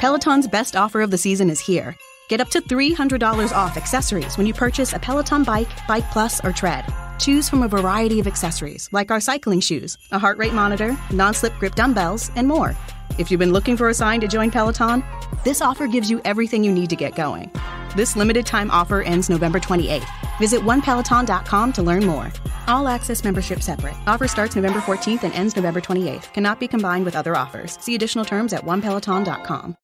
Peloton's best offer of the season is here. Get up to $300 off accessories when you purchase a Peloton bike, Bike Plus, or Tread. Choose from a variety of accessories like our cycling shoes, a heart rate monitor, non slip grip dumbbells, and more. If you've been looking for a sign to join Peloton, this offer gives you everything you need to get going. This limited time offer ends November 28th. Visit onepeloton.com to learn more. All access membership separate. Offer starts November 14th and ends November 28th. Cannot be combined with other offers. See additional terms at onepeloton.com.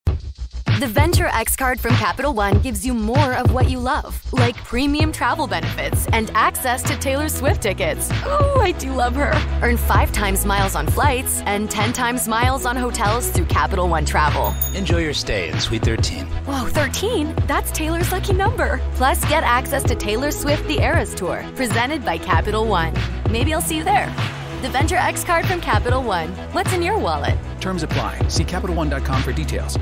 The Venture X card from Capital One gives you more of what you love, like premium travel benefits and access to Taylor Swift tickets. Oh, I do love her. Earn five times miles on flights and 10 times miles on hotels through Capital One Travel. Enjoy your stay in Suite 13. Whoa, 13? That's Taylor's lucky number. Plus, get access to Taylor Swift The Eras Tour, presented by Capital One. Maybe I'll see you there. The Venture X card from Capital One. What's in your wallet? Terms apply. See CapitalOne.com for details.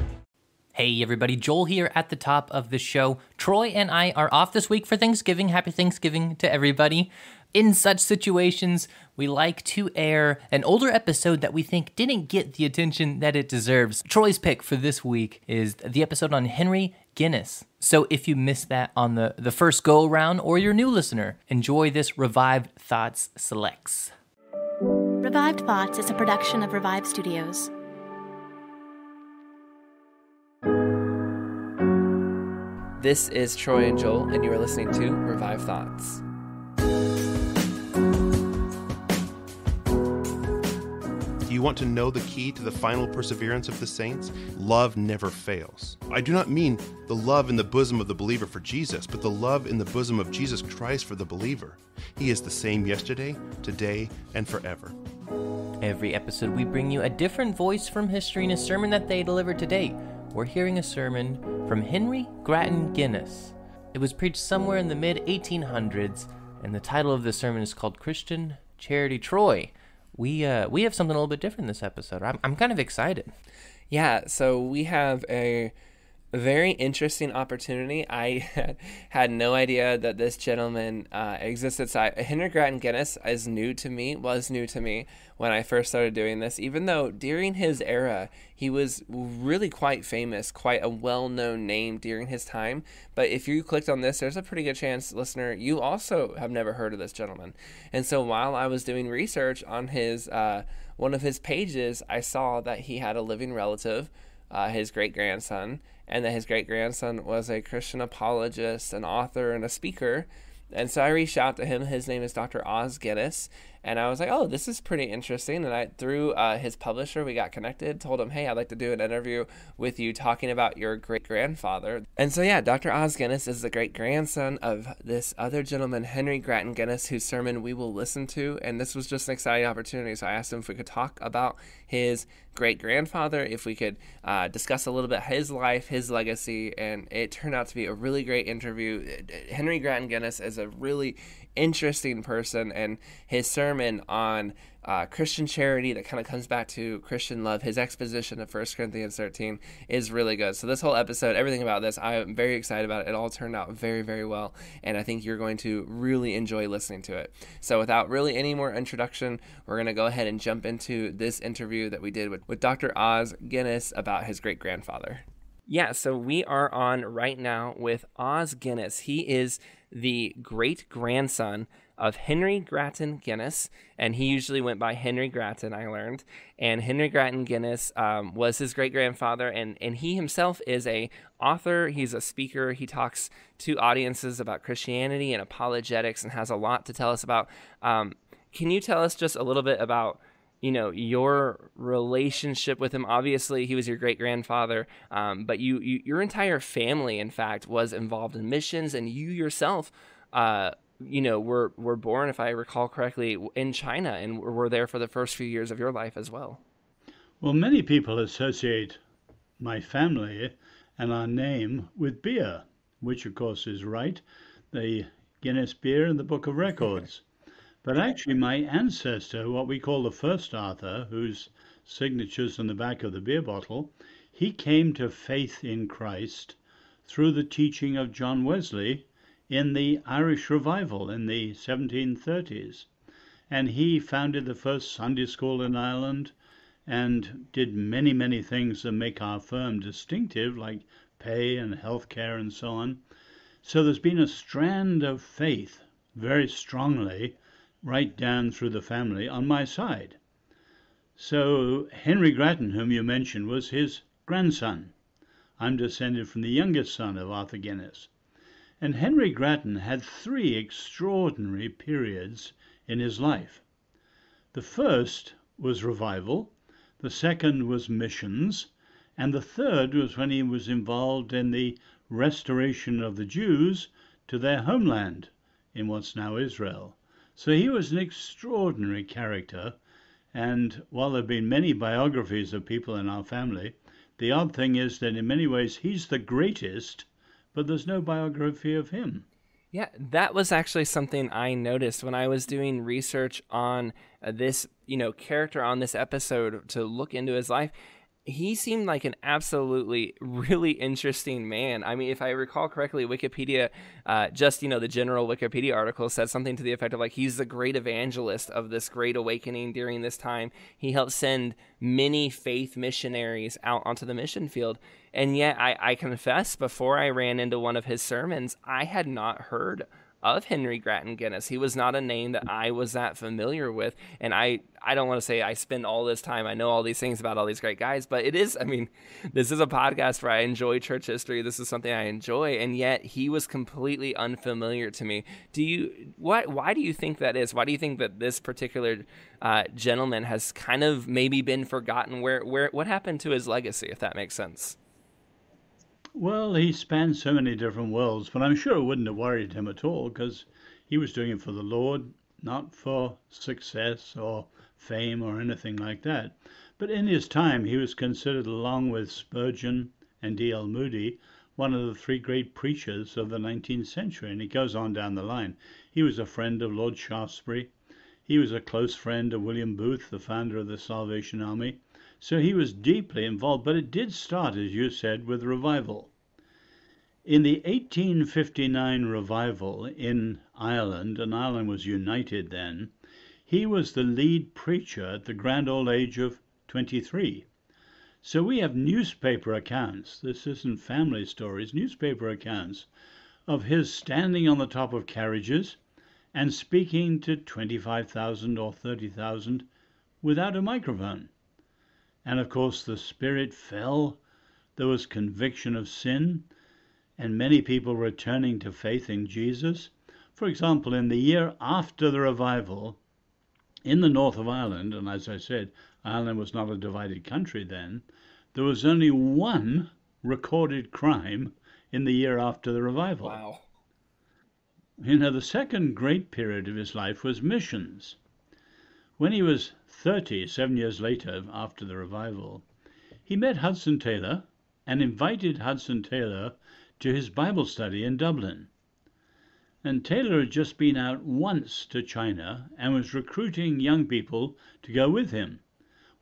Hey everybody, Joel here at the top of the show. Troy and I are off this week for Thanksgiving. Happy Thanksgiving to everybody. In such situations, we like to air an older episode that we think didn't get the attention that it deserves. Troy's pick for this week is the episode on Henry Guinness. So if you missed that on the, the first go around or you're a new listener, enjoy this Revived Thoughts Selects. Revived Thoughts is a production of Revived Studios. This is Troy and Joel, and you are listening to Revived Thoughts. Do you want to know the key to the final perseverance of the saints? Love never fails. I do not mean the love in the bosom of the believer for Jesus, but the love in the bosom of Jesus Christ for the believer. He is the same yesterday, today, and forever. Every episode, we bring you a different voice from history in a sermon that they delivered today we're hearing a sermon from Henry Grattan Guinness. It was preached somewhere in the mid 1800s, and the title of the sermon is called Christian Charity Troy. We uh, we have something a little bit different this episode. I'm I'm kind of excited. Yeah, so we have a very interesting opportunity. I had, no idea that this gentleman uh, existed. So I, Henry Grattan Guinness is new to me, was new to me when I first started doing this, even though during his era, he was really quite famous, quite a well known name during his time. But if you clicked on this, there's a pretty good chance, listener, you also have never heard of this gentleman. And so while I was doing research on his, uh, one of his pages, I saw that he had a living relative, uh, his great grandson and that his great grandson was a Christian apologist, an author, and a speaker. And so I reached out to him. His name is Dr. Os Guinness. And I was like, oh, this is pretty interesting. And I, through uh, his publisher, we got connected, told him, hey, I'd like to do an interview with you talking about your great grandfather. And so, yeah, Dr. Os Guinness is the great grandson of this other gentleman, Henry Grattan Guinness, whose sermon we will listen to. And this was just an exciting opportunity. So I asked him if we could talk about his great grandfather, if we could uh, discuss a little bit his life, his legacy. And it turned out to be a really great interview. Henry Grattan Guinness is a really interesting person, and his sermon on uh, Christian charity that kind of comes back to Christian love, his exposition of 1 Corinthians 13 is really good. So, this whole episode, everything about this, I am very excited about it. It all turned out very, very well, and I think you're going to really enjoy listening to it. So, without really any more introduction, we're going to go ahead and jump into this interview that we did with, with Dr. Os Guinness about his great grandfather. Yeah, so we are on right now with Os Guinness. He is the great grandson of Henry Grattan Guinness, and he usually went by Henry Grattan, I learned. And Henry Grattan Guinness um, was his great grandfather, and, and he himself is a author. He's a speaker. He talks to audiences about Christianity and apologetics, and has a lot to tell us about. Um, can you tell us just a little bit about you know your relationship with him. Obviously he was your great grandfather um, but you, you, your entire family in fact was involved in missions and you yourself uh, you know were were born if i recall correctly in china and were there for the first few years of your life as well. Well many people associate my family and our name with beer which of course is right. The guinness beer in the book of records but actually, my ancestor, what we call the first Arthur, whose signature's on the back of the beer bottle, he came to faith in Christ through the teaching of John Wesley in the Irish revival in the 1730s. And he founded the first Sunday school in Ireland and did many, many things that make our firm distinctive, like pay and health care and so on. So there's been a strand of faith very strongly right down through the family on my side. So Henry Grattan, whom you mentioned, was his grandson. I'm descended from the youngest son of Arthur Guinness. And Henry Grattan had three extraordinary periods in his life. The first was revival, the second was missions, and the third was when he was involved in the restoration of the Jews to their homeland in what's now Israel. So he was an extraordinary character. And while there have been many biographies of people in our family, the odd thing is that in many ways he's the greatest, but there's no biography of him. Yeah, that was actually something I noticed when I was doing research on uh, this, you know, character on this episode to look into his life. He seemed like an absolutely really interesting man. I mean, if I recall correctly, Wikipedia, uh, just you know, the general Wikipedia article said something to the effect of like he's the great evangelist of this great awakening during this time. He helped send many faith missionaries out onto the mission field. And yet, I, I confess, before I ran into one of his sermons, I had not heard of Henry Grattan Guinness. He was not a name that I was that familiar with. And I, I don't want to say I spend all this time, I know all these things about all these great guys, but it is, I mean, this is a podcast where I enjoy church history. This is something I enjoy. And yet he was completely unfamiliar to me. Do you, what, why do you think that is? Why do you think that this particular uh, gentleman has kind of maybe been forgotten? Where, where, what happened to his legacy, if that makes sense? Well, he spanned so many different worlds, but I'm sure it wouldn't have worried him at all because he was doing it for the Lord, not for success or fame or anything like that. But in his time, he was considered, along with Spurgeon and D.L. Moody, one of the three great preachers of the 19th century. And he goes on down the line. He was a friend of Lord Shaftesbury. He was a close friend of William Booth, the founder of the Salvation Army. So he was deeply involved, but it did start, as you said, with revival. In the 1859 revival in Ireland, and Ireland was united then, he was the lead preacher at the grand old age of 23. So we have newspaper accounts, this isn't family stories, newspaper accounts of his standing on the top of carriages and speaking to 25,000 or 30,000 without a microphone. And of course the Spirit fell, there was conviction of sin, and many people returning to faith in Jesus. For example, in the year after the revival, in the north of Ireland, and as I said, Ireland was not a divided country then, there was only one recorded crime in the year after the revival. Wow. You know, the second great period of his life was missions. When he was 30, seven years later, after the revival, he met Hudson Taylor and invited Hudson Taylor to his Bible study in Dublin. And Taylor had just been out once to China and was recruiting young people to go with him.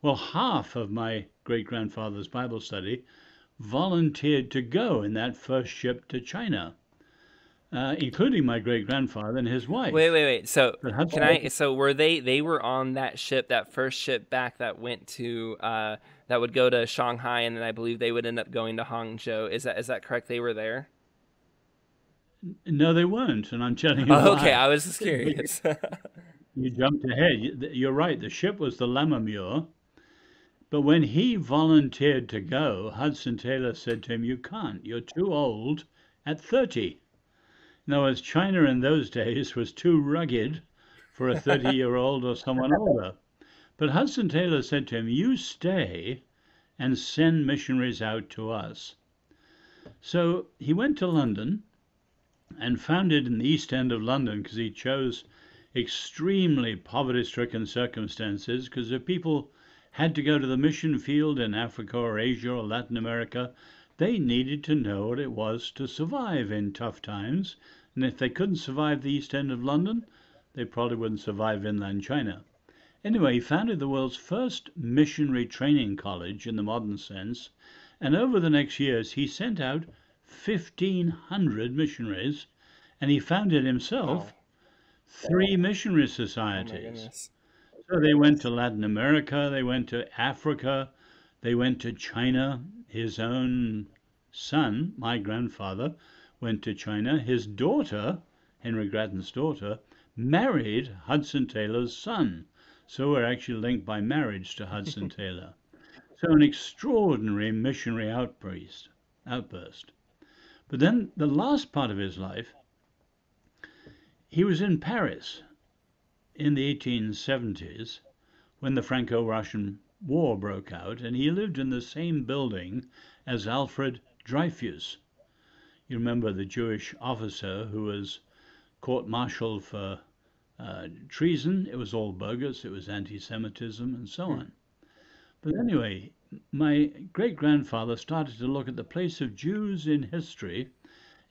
Well, half of my great grandfather's Bible study volunteered to go in that first ship to China uh, including my great grandfather and his wife. Wait, wait, wait. So can I? So were they? They were on that ship, that first ship back that went to uh, that would go to Shanghai, and then I believe they would end up going to Hangzhou. Is that is that correct? They were there. No, they weren't, and I'm telling you. Oh, okay, I was just curious. you jumped ahead. You're right. The ship was the Lammermuir. But when he volunteered to go, Hudson Taylor said to him, You can't. You're too old at 30. Now, as China in those days was too rugged for a 30 year old or someone older. But Hudson Taylor said to him, You stay and send missionaries out to us. So he went to London and founded in the East End of London because he chose extremely poverty stricken circumstances because the people had to go to the mission field in Africa or Asia or Latin America they needed to know what it was to survive in tough times, and if they couldn't survive the East End of London, they probably wouldn't survive inland China. Anyway, he founded the world's first missionary training college in the modern sense, and over the next years he sent out 1,500 missionaries, and he founded himself wow. three missionary oh societies. So they went to Latin America, they went to Africa, they went to China. His own son, my grandfather, went to China. His daughter, Henry Grattan's daughter, married Hudson Taylor's son. So we're actually linked by marriage to Hudson Taylor. So an extraordinary missionary outburst, outburst. But then the last part of his life, he was in Paris in the 1870s when the Franco-Prussian War broke out, and he lived in the same building as Alfred Dreyfus. You remember the Jewish officer who was court-martialed for uh, treason. It was all bogus. It was anti-Semitism and so on. But anyway, my great grandfather started to look at the place of Jews in history,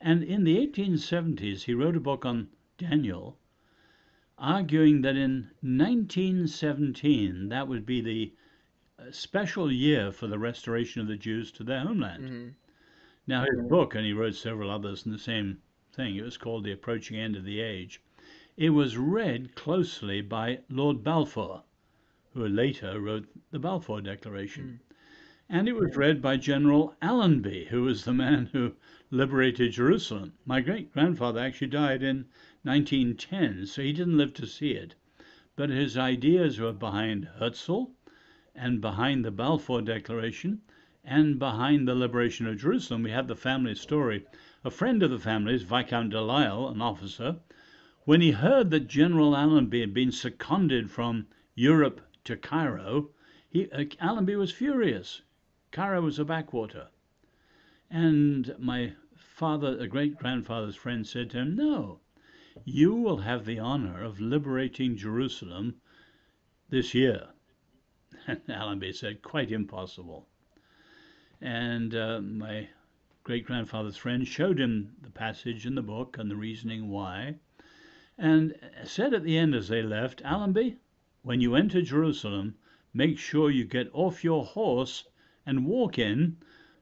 and in the 1870s he wrote a book on Daniel, arguing that in 1917 that would be the uh, special year for the restoration of the Jews to their homeland. Mm-hmm. Now, his book, and he wrote several others in the same thing, it was called The Approaching End of the Age. It was read closely by Lord Balfour, who later wrote the Balfour Declaration. Mm. And it was read by General Allenby, who was the man who liberated Jerusalem. My great grandfather actually died in 1910, so he didn't live to see it. But his ideas were behind Herzl and behind the Balfour Declaration and behind the liberation of Jerusalem. We have the family story. A friend of the family's, Viscount de Lisle, an officer, when he heard that General Allenby had been seconded from Europe to Cairo, he, uh, Allenby was furious. Cairo was a backwater. And my father, a great grandfather's friend, said to him, No, you will have the honor of liberating Jerusalem this year. Allenby said, Quite impossible. And uh, my great grandfather's friend showed him the passage in the book and the reasoning why, and said at the end as they left, Allenby, when you enter Jerusalem, make sure you get off your horse and walk in,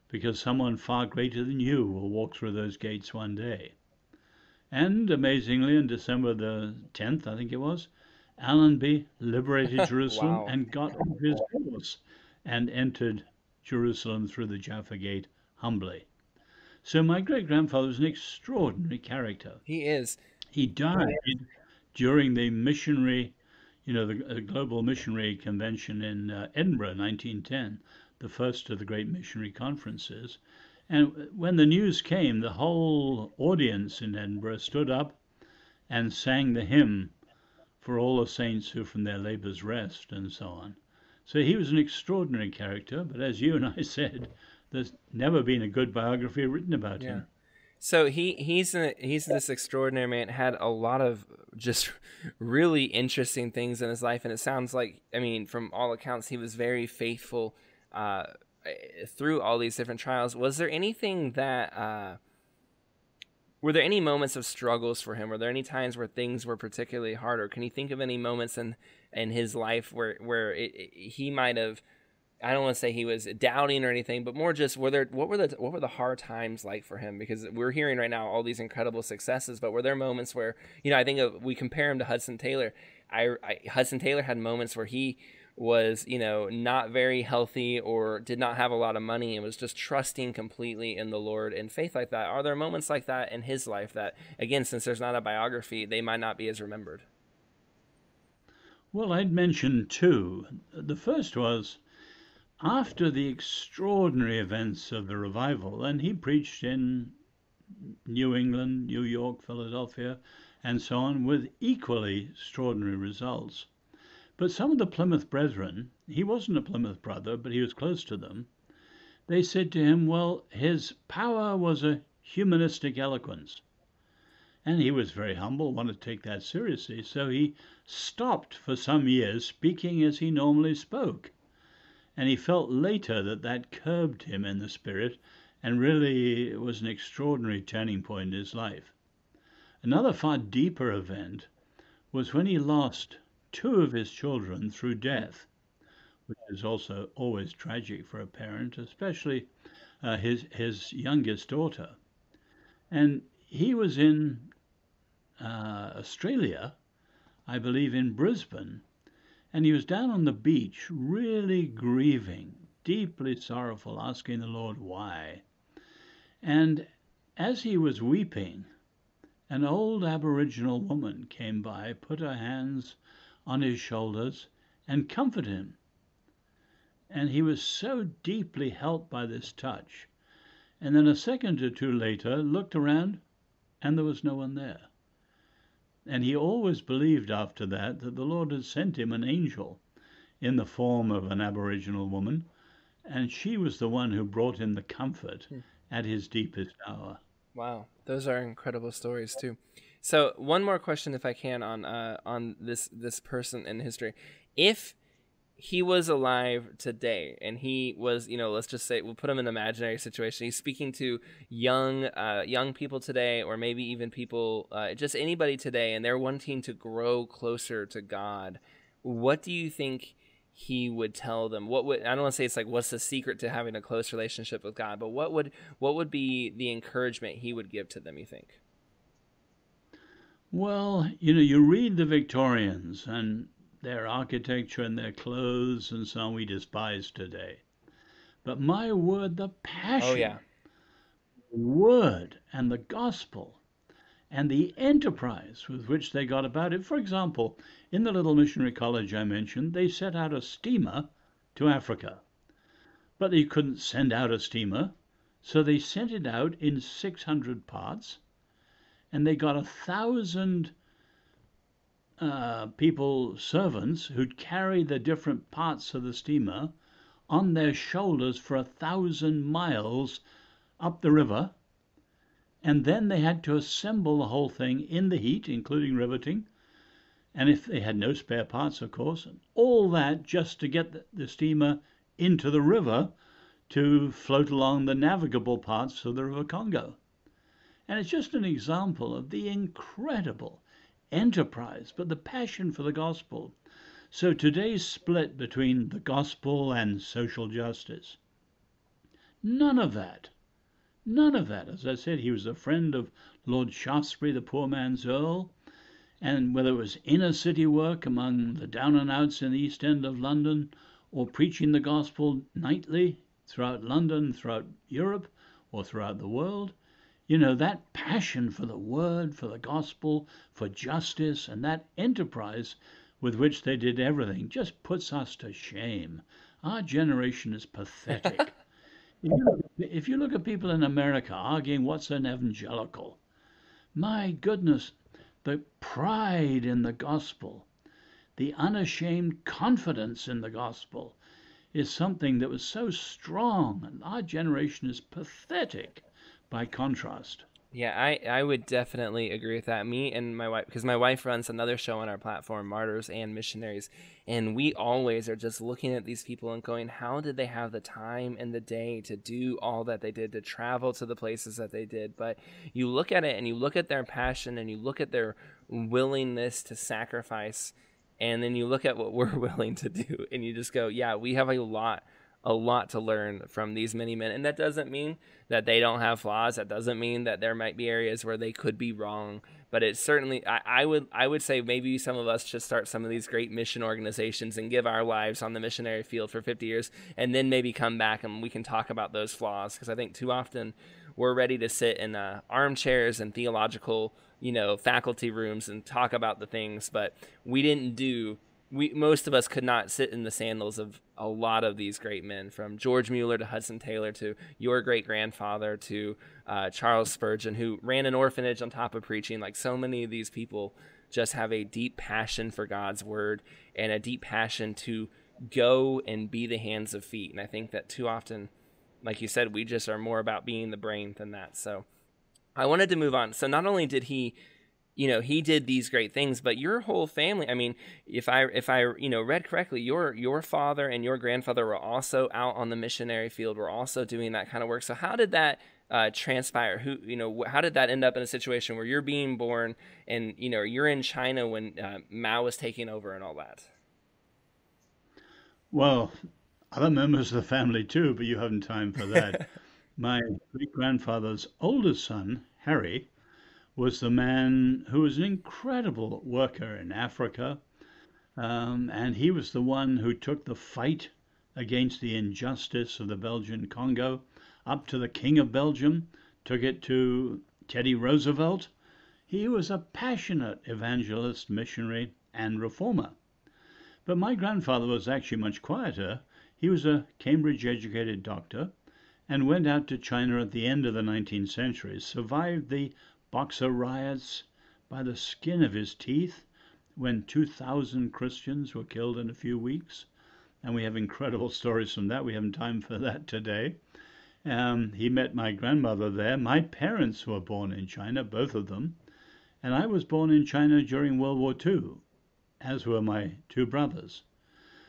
because someone far greater than you will walk through those gates one day. And amazingly, on December the 10th, I think it was, Allenby liberated Jerusalem wow. and got off his horse and entered Jerusalem through the Jaffa Gate humbly. So my great grandfather was an extraordinary character. He is. He died during the missionary you know, the, the Global Missionary Convention in uh, Edinburgh, 1910, the first of the great missionary conferences. And when the news came, the whole audience in Edinburgh stood up and sang the hymn for all the saints who from their labors rest, and so on. So he was an extraordinary character, but as you and I said, there's never been a good biography written about yeah. him. So he he's a, he's this extraordinary man. Had a lot of just really interesting things in his life, and it sounds like I mean, from all accounts, he was very faithful uh, through all these different trials. Was there anything that uh, were there any moments of struggles for him? Were there any times where things were particularly hard, or can you think of any moments in in his life where where it, it, he might have I don't want to say he was doubting or anything, but more just were there what were the what were the hard times like for him? Because we're hearing right now all these incredible successes, but were there moments where you know I think of, we compare him to Hudson Taylor. I, I Hudson Taylor had moments where he was you know not very healthy or did not have a lot of money and was just trusting completely in the Lord and faith like that. Are there moments like that in his life that again, since there's not a biography, they might not be as remembered? Well, I'd mention two. The first was after the extraordinary events of the revival, and he preached in New England, New York, Philadelphia, and so on, with equally extraordinary results. But some of the Plymouth brethren, he wasn't a Plymouth brother, but he was close to them, they said to him, well, his power was a humanistic eloquence. And he was very humble, wanted to take that seriously, so he stopped for some years speaking as he normally spoke and he felt later that that curbed him in the spirit and really was an extraordinary turning point in his life. Another far deeper event was when he lost two of his children through death, which is also always tragic for a parent, especially uh, his, his youngest daughter. And he was in uh, Australia, I believe in Brisbane, And he was down on the beach, really grieving, deeply sorrowful, asking the Lord why. And as he was weeping, an old Aboriginal woman came by, put her hands on his shoulders, and comfort him. And he was so deeply helped by this touch. And then a second or two later looked around, and there was no one there. And he always believed after that that the Lord had sent him an angel in the form of an Aboriginal woman, and she was the one who brought him the comfort hmm. at his deepest hour. Wow, those are incredible stories too. So one more question, if I can, on uh, on this this person in history. If he was alive today and he was you know let's just say we'll put him in an imaginary situation. He's speaking to young uh, young people today or maybe even people uh, just anybody today and they're wanting to grow closer to god. What do you think he would tell them? What would i don't want to say it's like what's the secret to having a close relationship with god but what would what would be the encouragement he would give to them you think well you know you read the victorians and their architecture and their clothes and so on we despise today. But my word, the oh, passion, oh, yeah. word and the gospel and the enterprise with which they got about it. For example, in the little missionary college I mentioned, they set out a steamer to Africa. But they couldn't send out a steamer, so they sent it out in 600 parts, and they got a thousand uh, people, servants, who'd carry the different parts of the steamer on their shoulders for a thousand miles up the river. And then they had to assemble the whole thing in the heat, including riveting. And if they had no spare parts, of course, all that just to get the, the steamer into the river to float along the navigable parts of the River Congo. And it's just an example of the incredible enterprise, but the passion for the gospel. So today's split between the gospel and social justice. None of that. None of that. As I said, he was a friend of Lord Shaftesbury, the poor man's Earl. And whether it was inner city work among the down and outs in the East End of London, or preaching the gospel nightly throughout London, throughout Europe, or throughout the world, you know, that passion for the word, for the gospel, for justice, and that enterprise with which they did everything just puts us to shame. Our generation is pathetic. if, you look, if you look at people in America arguing what's an evangelical, my goodness, the pride in the gospel, the unashamed confidence in the gospel is something that was so strong, and our generation is pathetic by contrast. Yeah, I, I would definitely agree with that. Me and my wife, because my wife runs another show on our platform, Martyrs and Missionaries, and we always are just looking at these people and going, how did they have the time and the day to do all that they did, to travel to the places that they did? But you look at it and you look at their passion and you look at their willingness to sacrifice, and then you look at what we're willing to do, and you just go, yeah, we have a lot a lot to learn from these many men. And that doesn't mean that they don't have flaws. That doesn't mean that there might be areas where they could be wrong. But it's certainly I, I would I would say maybe some of us should start some of these great mission organizations and give our lives on the missionary field for 50 years and then maybe come back and we can talk about those flaws because I think too often we're ready to sit in uh, armchairs and theological you know faculty rooms and talk about the things but we didn't do we most of us could not sit in the sandals of a lot of these great men, from George Mueller to Hudson Taylor to your great grandfather to uh, Charles Spurgeon, who ran an orphanage on top of preaching. Like so many of these people, just have a deep passion for God's word and a deep passion to go and be the hands of feet. And I think that too often, like you said, we just are more about being the brain than that. So I wanted to move on. So not only did he you know he did these great things but your whole family i mean if i if i you know read correctly your your father and your grandfather were also out on the missionary field were also doing that kind of work. So how did that uh, transpire? Who you know how did that end up in a situation where you're being born and you know you're in china when uh, mao was taking over and all that? Well other members of the family too but you haven't time for that. My great grandfather's oldest son harry was the man who was an incredible worker in Africa, Um, and he was the one who took the fight against the injustice of the Belgian Congo up to the King of Belgium, took it to Teddy Roosevelt. He was a passionate evangelist, missionary, and reformer. But my grandfather was actually much quieter. He was a Cambridge educated doctor and went out to China at the end of the 19th century, survived the Boxer riots by the skin of his teeth when 2,000 Christians were killed in a few weeks. And we have incredible stories from that. We haven't time for that today. Um, he met my grandmother there. My parents were born in China, both of them. And I was born in China during World War II, as were my two brothers.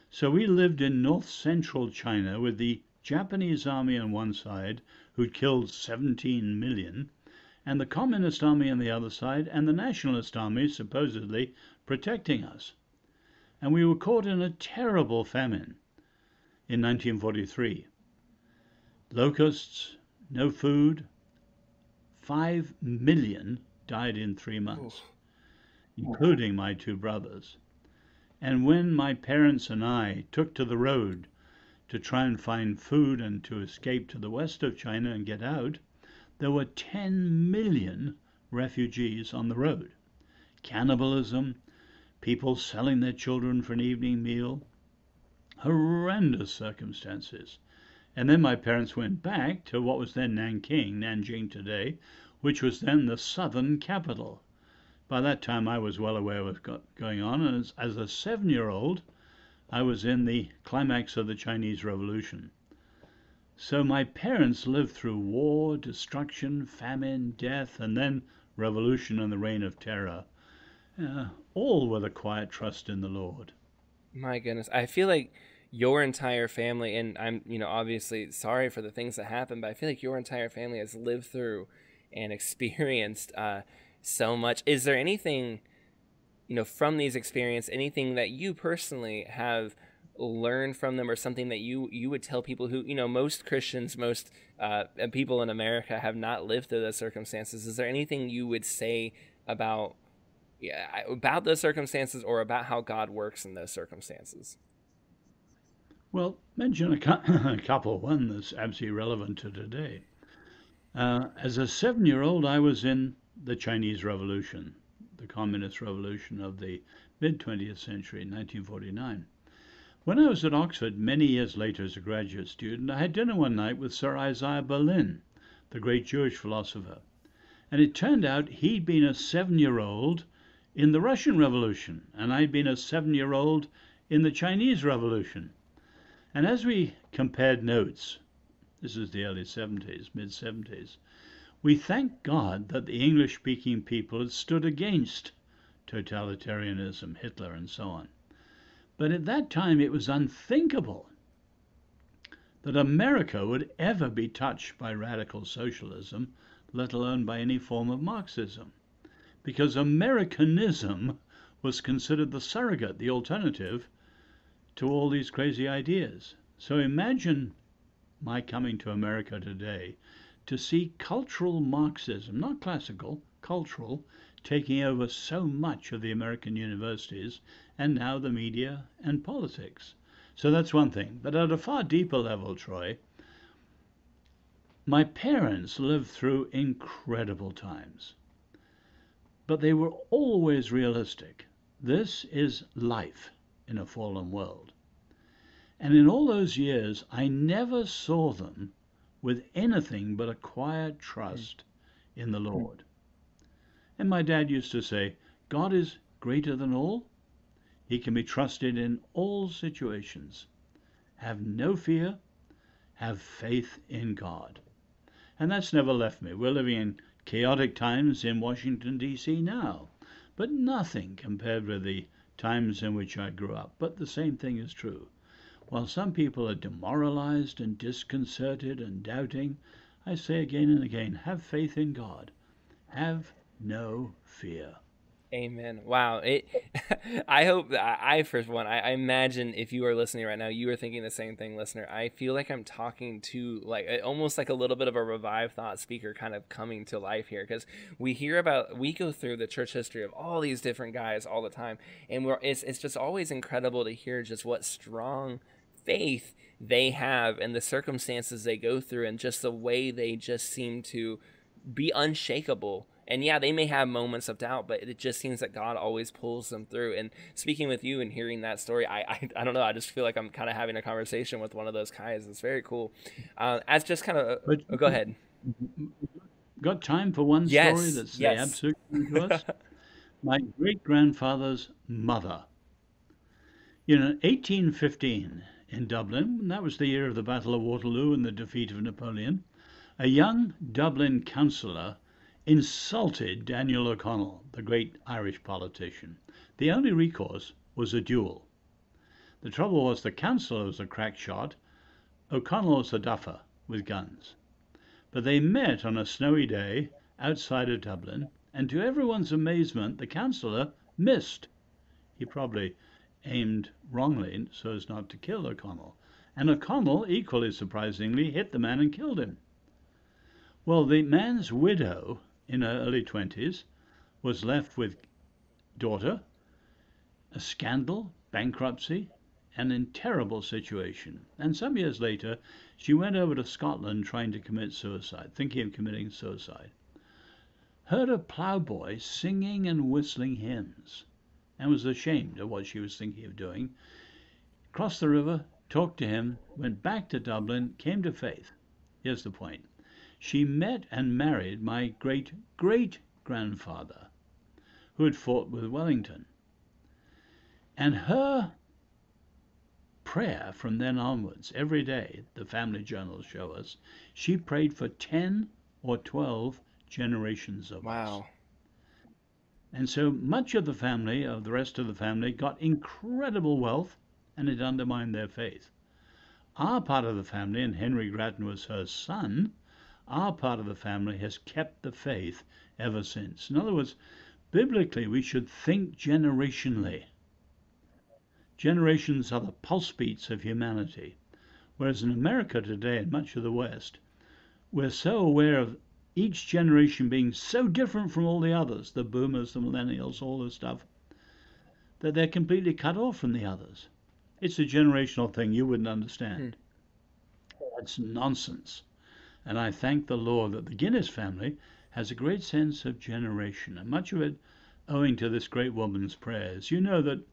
So we lived in north central China with the Japanese army on one side, who'd killed 17 million, and the Communist army on the other side, and the Nationalist army supposedly protecting us. And we were caught in a terrible famine in 1943. Locusts, no food, five million died in three months, including my two brothers. And when my parents and I took to the road to try and find food and to escape to the west of China and get out, there were 10 million refugees on the road. Cannibalism, people selling their children for an evening meal, horrendous circumstances. And then my parents went back to what was then Nanking, Nanjing today, which was then the southern capital. By that time, I was well aware of what was going on, and as, as a seven year old, I was in the climax of the Chinese Revolution. So my parents lived through war, destruction, famine, death, and then revolution and the reign of terror, uh, all with a quiet trust in the Lord. My goodness, I feel like your entire family, and I'm, you know, obviously sorry for the things that happened, but I feel like your entire family has lived through and experienced uh, so much. Is there anything? you know, from these experiences, anything that you personally have learned from them or something that you you would tell people who you know most christians most uh, people in america have not lived through those circumstances. Is there anything you would say about yeah, about those circumstances or about how god works in those circumstances? Well mention a couple. One that's absolutely relevant to today. Uh, as a seven year old i was in the chinese revolution the communist revolution of the mid 20th century, 1949. When I was at Oxford many years later as a graduate student, I had dinner one night with Sir Isaiah Berlin, the great Jewish philosopher. And it turned out he'd been a seven year old in the Russian Revolution, and I'd been a seven year old in the Chinese Revolution. And as we compared notes, this is the early 70s, mid 70s, we thanked God that the English speaking people had stood against totalitarianism, Hitler, and so on. But at that time, it was unthinkable that America would ever be touched by radical socialism, let alone by any form of Marxism, because Americanism was considered the surrogate, the alternative to all these crazy ideas. So imagine my coming to America today to see cultural Marxism, not classical, cultural, taking over so much of the American universities and now the media and politics. So that's one thing. But at a far deeper level, Troy, my parents lived through incredible times, but they were always realistic. This is life in a fallen world. And in all those years, I never saw them with anything but a quiet trust in the Lord. And my dad used to say, God is greater than all. He can be trusted in all situations. Have no fear. Have faith in God. And that's never left me. We're living in chaotic times in Washington, D.C. now, but nothing compared with the times in which I grew up. But the same thing is true. While some people are demoralized and disconcerted and doubting, I say again and again have faith in God. Have no fear. Amen. Wow. It. I hope. I, I first one. I, I, imagine if you are listening right now, you are thinking the same thing, listener. I feel like I'm talking to like almost like a little bit of a revived thought speaker, kind of coming to life here, because we hear about we go through the church history of all these different guys all the time, and we're it's it's just always incredible to hear just what strong faith they have and the circumstances they go through, and just the way they just seem to be unshakable and yeah, they may have moments of doubt, but it just seems that God always pulls them through. And speaking with you and hearing that story, I I, I don't know. I just feel like I'm kind of having a conversation with one of those guys. It's very cool. Uh, as just kind of, but, oh, go ahead. Got time for one yes, story that's yes. the absolute to us? My great grandfather's mother. You know, 1815 in Dublin, that was the year of the Battle of Waterloo and the defeat of Napoleon. A young Dublin councillor insulted Daniel O'Connell, the great Irish politician. The only recourse was a duel. The trouble was the councillor was a crack shot, O'Connell was a duffer with guns. But they met on a snowy day outside of Dublin, and to everyone's amazement, the councillor missed. He probably aimed wrongly so as not to kill O'Connell. And O'Connell, equally surprisingly, hit the man and killed him. Well, the man's widow in her early twenties, was left with daughter, a scandal, bankruptcy, and in terrible situation. And some years later, she went over to Scotland trying to commit suicide, thinking of committing suicide. Heard a ploughboy singing and whistling hymns, and was ashamed of what she was thinking of doing. Crossed the river, talked to him, went back to Dublin, came to faith. Here's the point she met and married my great great grandfather, who had fought with Wellington. And her prayer from then onwards, every day, the family journals show us, she prayed for 10 or 12 generations of wow. us. And so much of the family, of the rest of the family, got incredible wealth, and it undermined their faith. Our part of the family, and Henry Grattan was her son, our part of the family has kept the faith ever since. In other words, biblically, we should think generationally. Generations are the pulse beats of humanity. Whereas in America today and much of the West, we're so aware of each generation being so different from all the others the boomers, the millennials, all this stuff that they're completely cut off from the others. It's a generational thing you wouldn't understand. Hmm. That's nonsense. And I thank the Lord that the Guinness family has a great sense of generation, and much of it owing to this great woman's prayers. You know that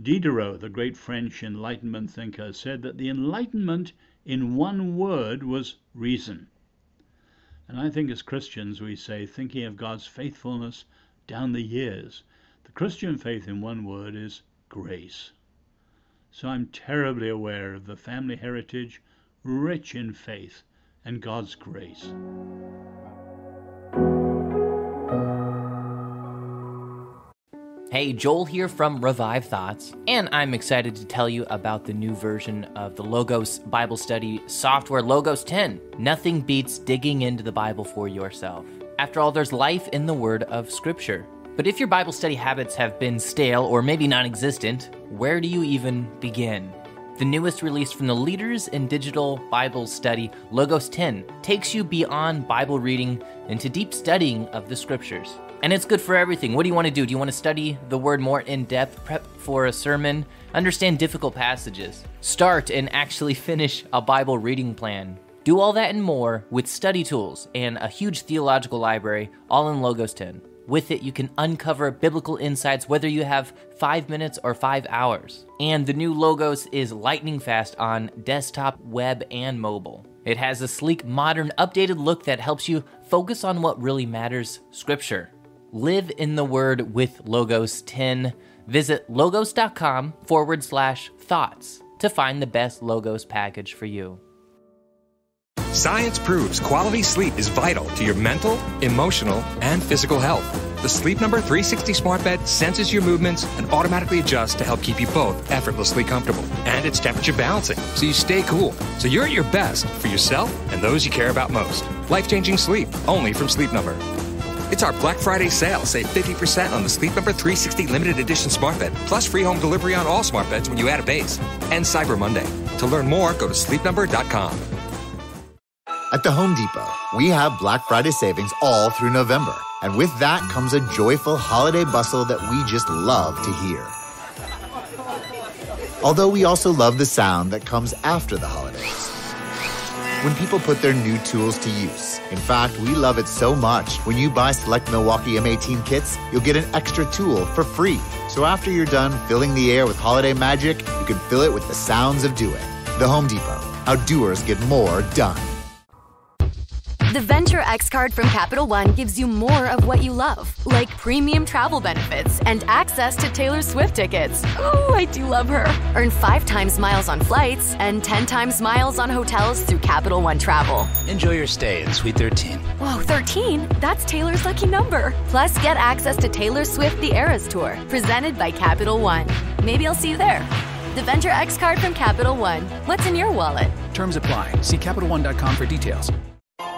Diderot, the great French Enlightenment thinker, said that the Enlightenment in one word was reason. And I think as Christians we say, thinking of God's faithfulness down the years, the Christian faith in one word is grace. So I'm terribly aware of the family heritage, rich in faith, and God's grace. Hey, Joel here from Revived Thoughts, and I'm excited to tell you about the new version of the Logos Bible Study software, Logos 10. Nothing beats digging into the Bible for yourself. After all, there's life in the Word of Scripture. But if your Bible study habits have been stale or maybe non existent, where do you even begin? The newest release from the leaders in digital Bible study, Logos 10, takes you beyond Bible reading into deep studying of the scriptures. And it's good for everything. What do you want to do? Do you want to study the word more in depth, prep for a sermon, understand difficult passages, start and actually finish a Bible reading plan? Do all that and more with study tools and a huge theological library, all in Logos 10. With it, you can uncover biblical insights whether you have five minutes or five hours. And the new Logos is lightning fast on desktop, web, and mobile. It has a sleek, modern, updated look that helps you focus on what really matters Scripture. Live in the Word with Logos 10. Visit logos.com forward slash thoughts to find the best Logos package for you. Science proves quality sleep is vital to your mental, emotional, and physical health. The Sleep Number 360 smart bed senses your movements and automatically adjusts to help keep you both effortlessly comfortable. And it's temperature balancing, so you stay cool. So you're at your best for yourself and those you care about most. Life changing sleep, only from Sleep Number. It's our Black Friday sale. Save 50% on the Sleep Number 360 limited edition smart bed, plus free home delivery on all smart beds when you add a base. And Cyber Monday. To learn more, go to sleepnumber.com. At the Home Depot, we have Black Friday savings all through November. And with that comes a joyful holiday bustle that we just love to hear. Although we also love the sound that comes after the holidays when people put their new tools to use. In fact, we love it so much. When you buy select Milwaukee M18 kits, you'll get an extra tool for free. So after you're done filling the air with holiday magic, you can fill it with the sounds of doing. The Home Depot. How doers get more done. The Venture X card from Capital One gives you more of what you love, like premium travel benefits and access to Taylor Swift tickets. Oh, I do love her. Earn five times miles on flights and 10 times miles on hotels through Capital One Travel. Enjoy your stay in Suite 13. Whoa, 13? That's Taylor's lucky number. Plus, get access to Taylor Swift The Eras Tour, presented by Capital One. Maybe I'll see you there. The Venture X card from Capital One. What's in your wallet? Terms apply. See CapitalOne.com for details.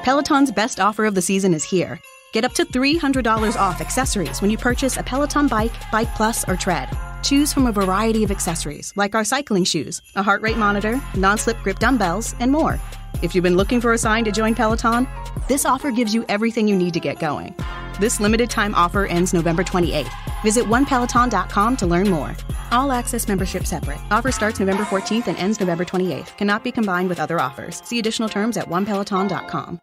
Peloton's best offer of the season is here. Get up to $300 off accessories when you purchase a Peloton bike, Bike Plus, or Tread. Choose from a variety of accessories like our cycling shoes, a heart rate monitor, non slip grip dumbbells, and more. If you've been looking for a sign to join Peloton, this offer gives you everything you need to get going. This limited time offer ends November 28th. Visit onepeloton.com to learn more. All access membership separate. Offer starts November 14th and ends November 28th. Cannot be combined with other offers. See additional terms at onepeloton.com.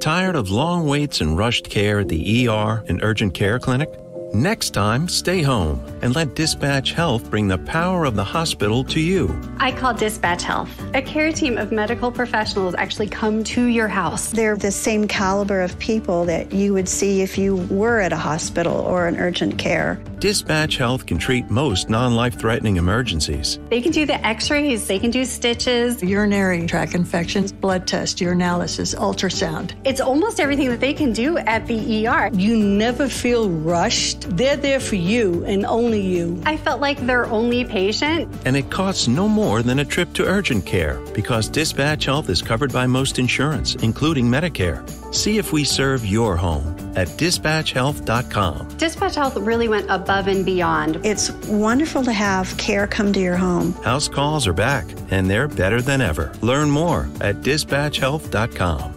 Tired of long waits and rushed care at the ER and urgent care clinic? Next time, stay home and let Dispatch Health bring the power of the hospital to you. I call Dispatch Health. A care team of medical professionals actually come to your house. They're the same caliber of people that you would see if you were at a hospital or an urgent care. Dispatch Health can treat most non life threatening emergencies. They can do the x rays, they can do stitches, urinary tract infections, blood test, urinalysis, ultrasound. It's almost everything that they can do at the ER. You never feel rushed they're there for you and only you. I felt like their only patient. And it costs no more than a trip to urgent care because Dispatch Health is covered by most insurance, including Medicare. See if we serve your home at dispatchhealth.com. Dispatch Health really went above and beyond. It's wonderful to have care come to your home. House calls are back, and they're better than ever. Learn more at dispatchhealth.com.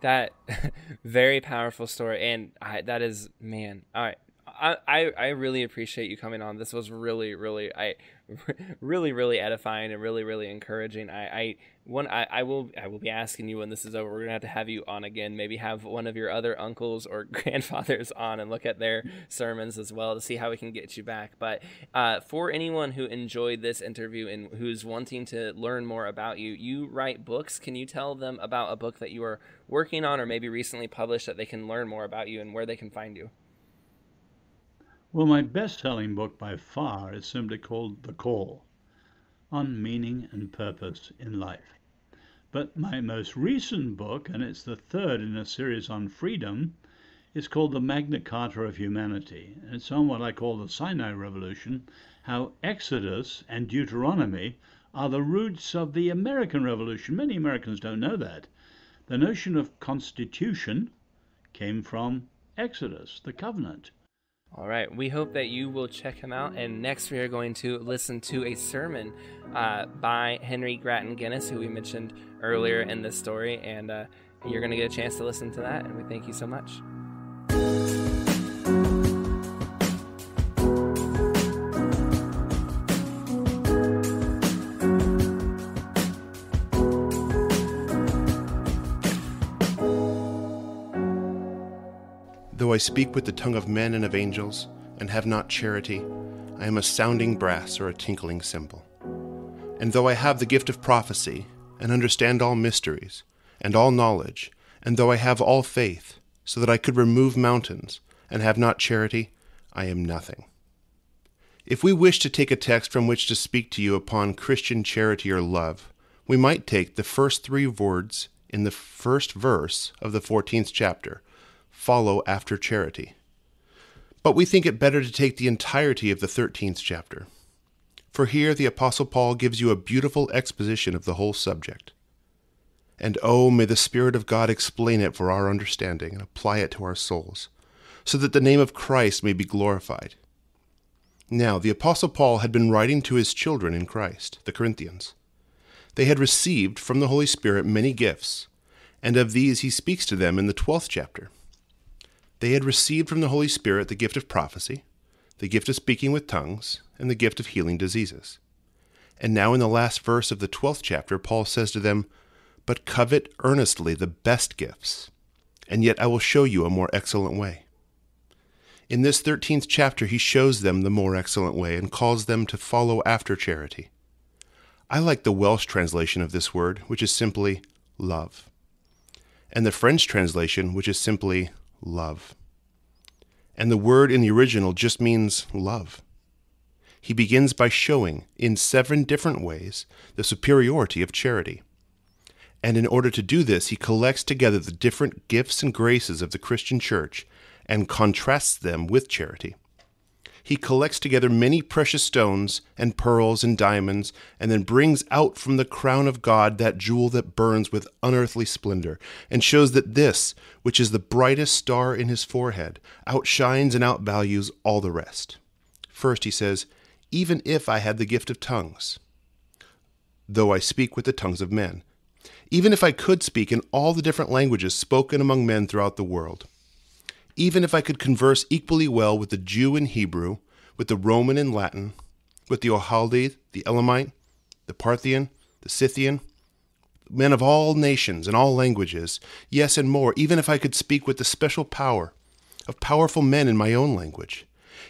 that very powerful story and I, that is man all right I, I, really appreciate you coming on. This was really really i really really edifying and really really encouraging. I i one I, I will i will be asking you when this is over. We're gonna have to have you on again. Maybe have one of your other uncles or grandfathers on and look at their sermons as well to see how we can get you back. But uh, for anyone who enjoyed this interview and who's wanting to learn more about you you write books. Can you tell them about a book that you are working on or maybe recently published that they can learn more about you and where they can find you well, my best selling book by far is simply called The Call on Meaning and Purpose in Life. But my most recent book, and it's the third in a series on freedom, is called The Magna Carta of Humanity. And it's on what I call the Sinai Revolution how Exodus and Deuteronomy are the roots of the American Revolution. Many Americans don't know that. The notion of constitution came from Exodus, the covenant. All right, we hope that you will check him out. And next, we are going to listen to a sermon uh, by Henry Grattan Guinness, who we mentioned earlier in this story. And uh, you're going to get a chance to listen to that. And we thank you so much. Speak with the tongue of men and of angels, and have not charity, I am a sounding brass or a tinkling cymbal. And though I have the gift of prophecy, and understand all mysteries, and all knowledge, and though I have all faith, so that I could remove mountains, and have not charity, I am nothing. If we wish to take a text from which to speak to you upon Christian charity or love, we might take the first three words in the first verse of the 14th chapter follow after charity. But we think it better to take the entirety of the 13th chapter. For here the Apostle Paul gives you a beautiful exposition of the whole subject. And oh, may the Spirit of God explain it for our understanding and apply it to our souls, so that the name of Christ may be glorified. Now, the Apostle Paul had been writing to his children in Christ, the Corinthians. They had received from the Holy Spirit many gifts, and of these he speaks to them in the twelfth chapter. They had received from the Holy Spirit the gift of prophecy, the gift of speaking with tongues, and the gift of healing diseases. And now, in the last verse of the twelfth chapter, Paul says to them, But covet earnestly the best gifts, and yet I will show you a more excellent way. In this thirteenth chapter, he shows them the more excellent way and calls them to follow after charity. I like the Welsh translation of this word, which is simply love, and the French translation, which is simply love. And the word in the original just means love. He begins by showing, in seven different ways, the superiority of charity. And in order to do this, he collects together the different gifts and graces of the Christian church and contrasts them with charity. He collects together many precious stones and pearls and diamonds, and then brings out from the crown of God that jewel that burns with unearthly splendor, and shows that this, which is the brightest star in his forehead, outshines and outvalues all the rest. First, he says, Even if I had the gift of tongues, though I speak with the tongues of men, even if I could speak in all the different languages spoken among men throughout the world, even if I could converse equally well with the Jew in Hebrew, with the Roman in Latin, with the Chaldee, the Elamite, the Parthian, the Scythian, men of all nations and all languages, yes, and more, even if I could speak with the special power of powerful men in my own language,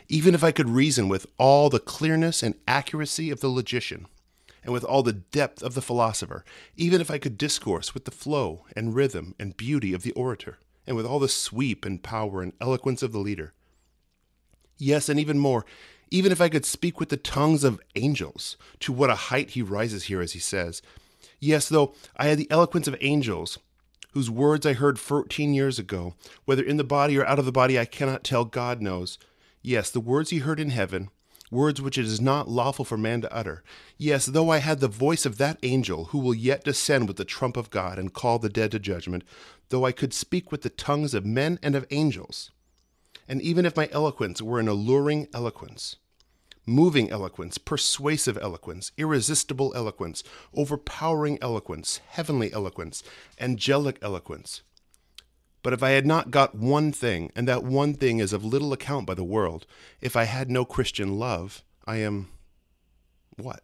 even if I could reason with all the clearness and accuracy of the logician, and with all the depth of the philosopher, even if I could discourse with the flow and rhythm and beauty of the orator and with all the sweep and power and eloquence of the leader. Yes, and even more, even if I could speak with the tongues of angels, to what a height he rises here, as he says. Yes, though I had the eloquence of angels, whose words I heard fourteen years ago, whether in the body or out of the body, I cannot tell, God knows. Yes, the words he heard in heaven, words which it is not lawful for man to utter. Yes, though I had the voice of that angel who will yet descend with the trump of God and call the dead to judgment, though I could speak with the tongues of men and of angels, and even if my eloquence were an alluring eloquence, moving eloquence, persuasive eloquence, irresistible eloquence, overpowering eloquence, heavenly eloquence, angelic eloquence. But if I had not got one thing, and that one thing is of little account by the world, if I had no Christian love, I am what?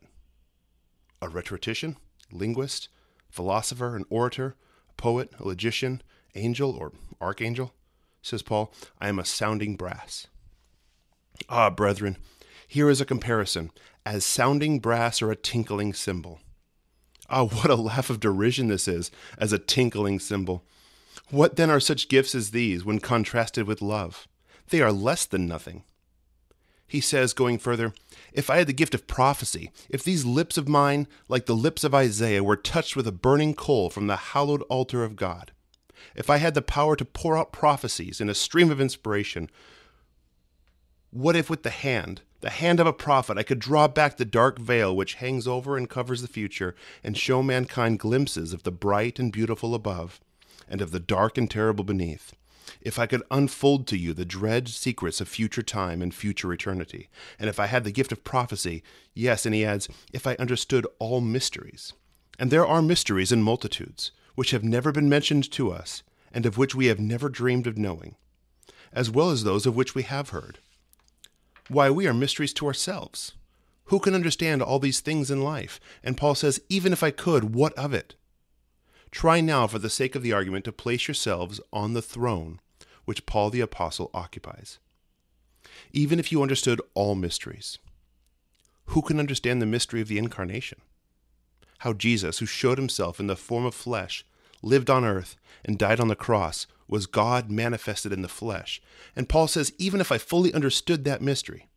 A rhetorician, linguist, philosopher, an orator, a poet, a logician, angel, or archangel? Says Paul, I am a sounding brass. Ah, brethren, here is a comparison as sounding brass or a tinkling cymbal. Ah, what a laugh of derision this is, as a tinkling cymbal. What then are such gifts as these when contrasted with love? They are less than nothing. He says, going further, If I had the gift of prophecy, if these lips of mine, like the lips of Isaiah, were touched with a burning coal from the hallowed altar of God, if I had the power to pour out prophecies in a stream of inspiration, what if with the hand, the hand of a prophet, I could draw back the dark veil which hangs over and covers the future, and show mankind glimpses of the bright and beautiful above, and of the dark and terrible beneath? if I could unfold to you the dread secrets of future time and future eternity, and if I had the gift of prophecy, yes, and he adds, if I understood all mysteries. And there are mysteries in multitudes, which have never been mentioned to us, and of which we have never dreamed of knowing, as well as those of which we have heard. Why, we are mysteries to ourselves. Who can understand all these things in life? And Paul says, even if I could, what of it? Try now, for the sake of the argument, to place yourselves on the throne which Paul the Apostle occupies. Even if you understood all mysteries, who can understand the mystery of the Incarnation? How Jesus, who showed himself in the form of flesh, lived on earth, and died on the cross, was God manifested in the flesh. And Paul says, even if I fully understood that mystery,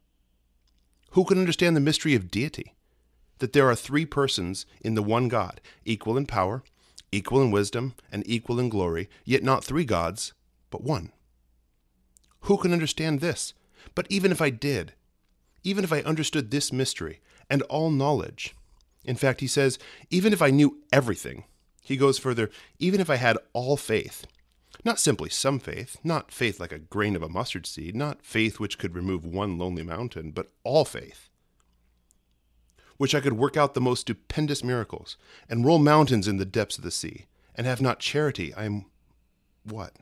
who can understand the mystery of deity? That there are three persons in the one God, equal in power, equal in wisdom, and equal in glory, yet not three gods, but one. Who can understand this? But even if I did, even if I understood this mystery and all knowledge, in fact, he says, even if I knew everything, He goes further, even if I had all faith, not simply some faith, not faith like a grain of a mustard seed, not faith which could remove one lonely mountain, but all faith, which I could work out the most stupendous miracles and roll mountains in the depths of the sea, and have not charity, I am what?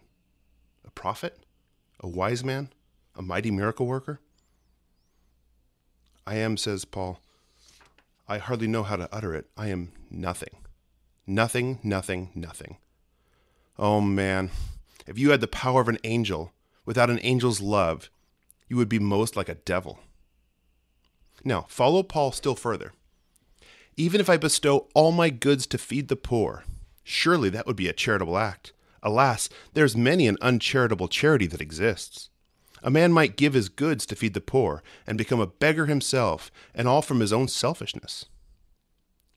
A prophet? A wise man? A mighty miracle worker? I am, says Paul, I hardly know how to utter it. I am nothing. Nothing, nothing, nothing. Oh man, if you had the power of an angel without an angel's love, you would be most like a devil. Now, follow Paul still further. Even if I bestow all my goods to feed the poor, surely that would be a charitable act. Alas, there's many an uncharitable charity that exists. A man might give his goods to feed the poor and become a beggar himself, and all from his own selfishness.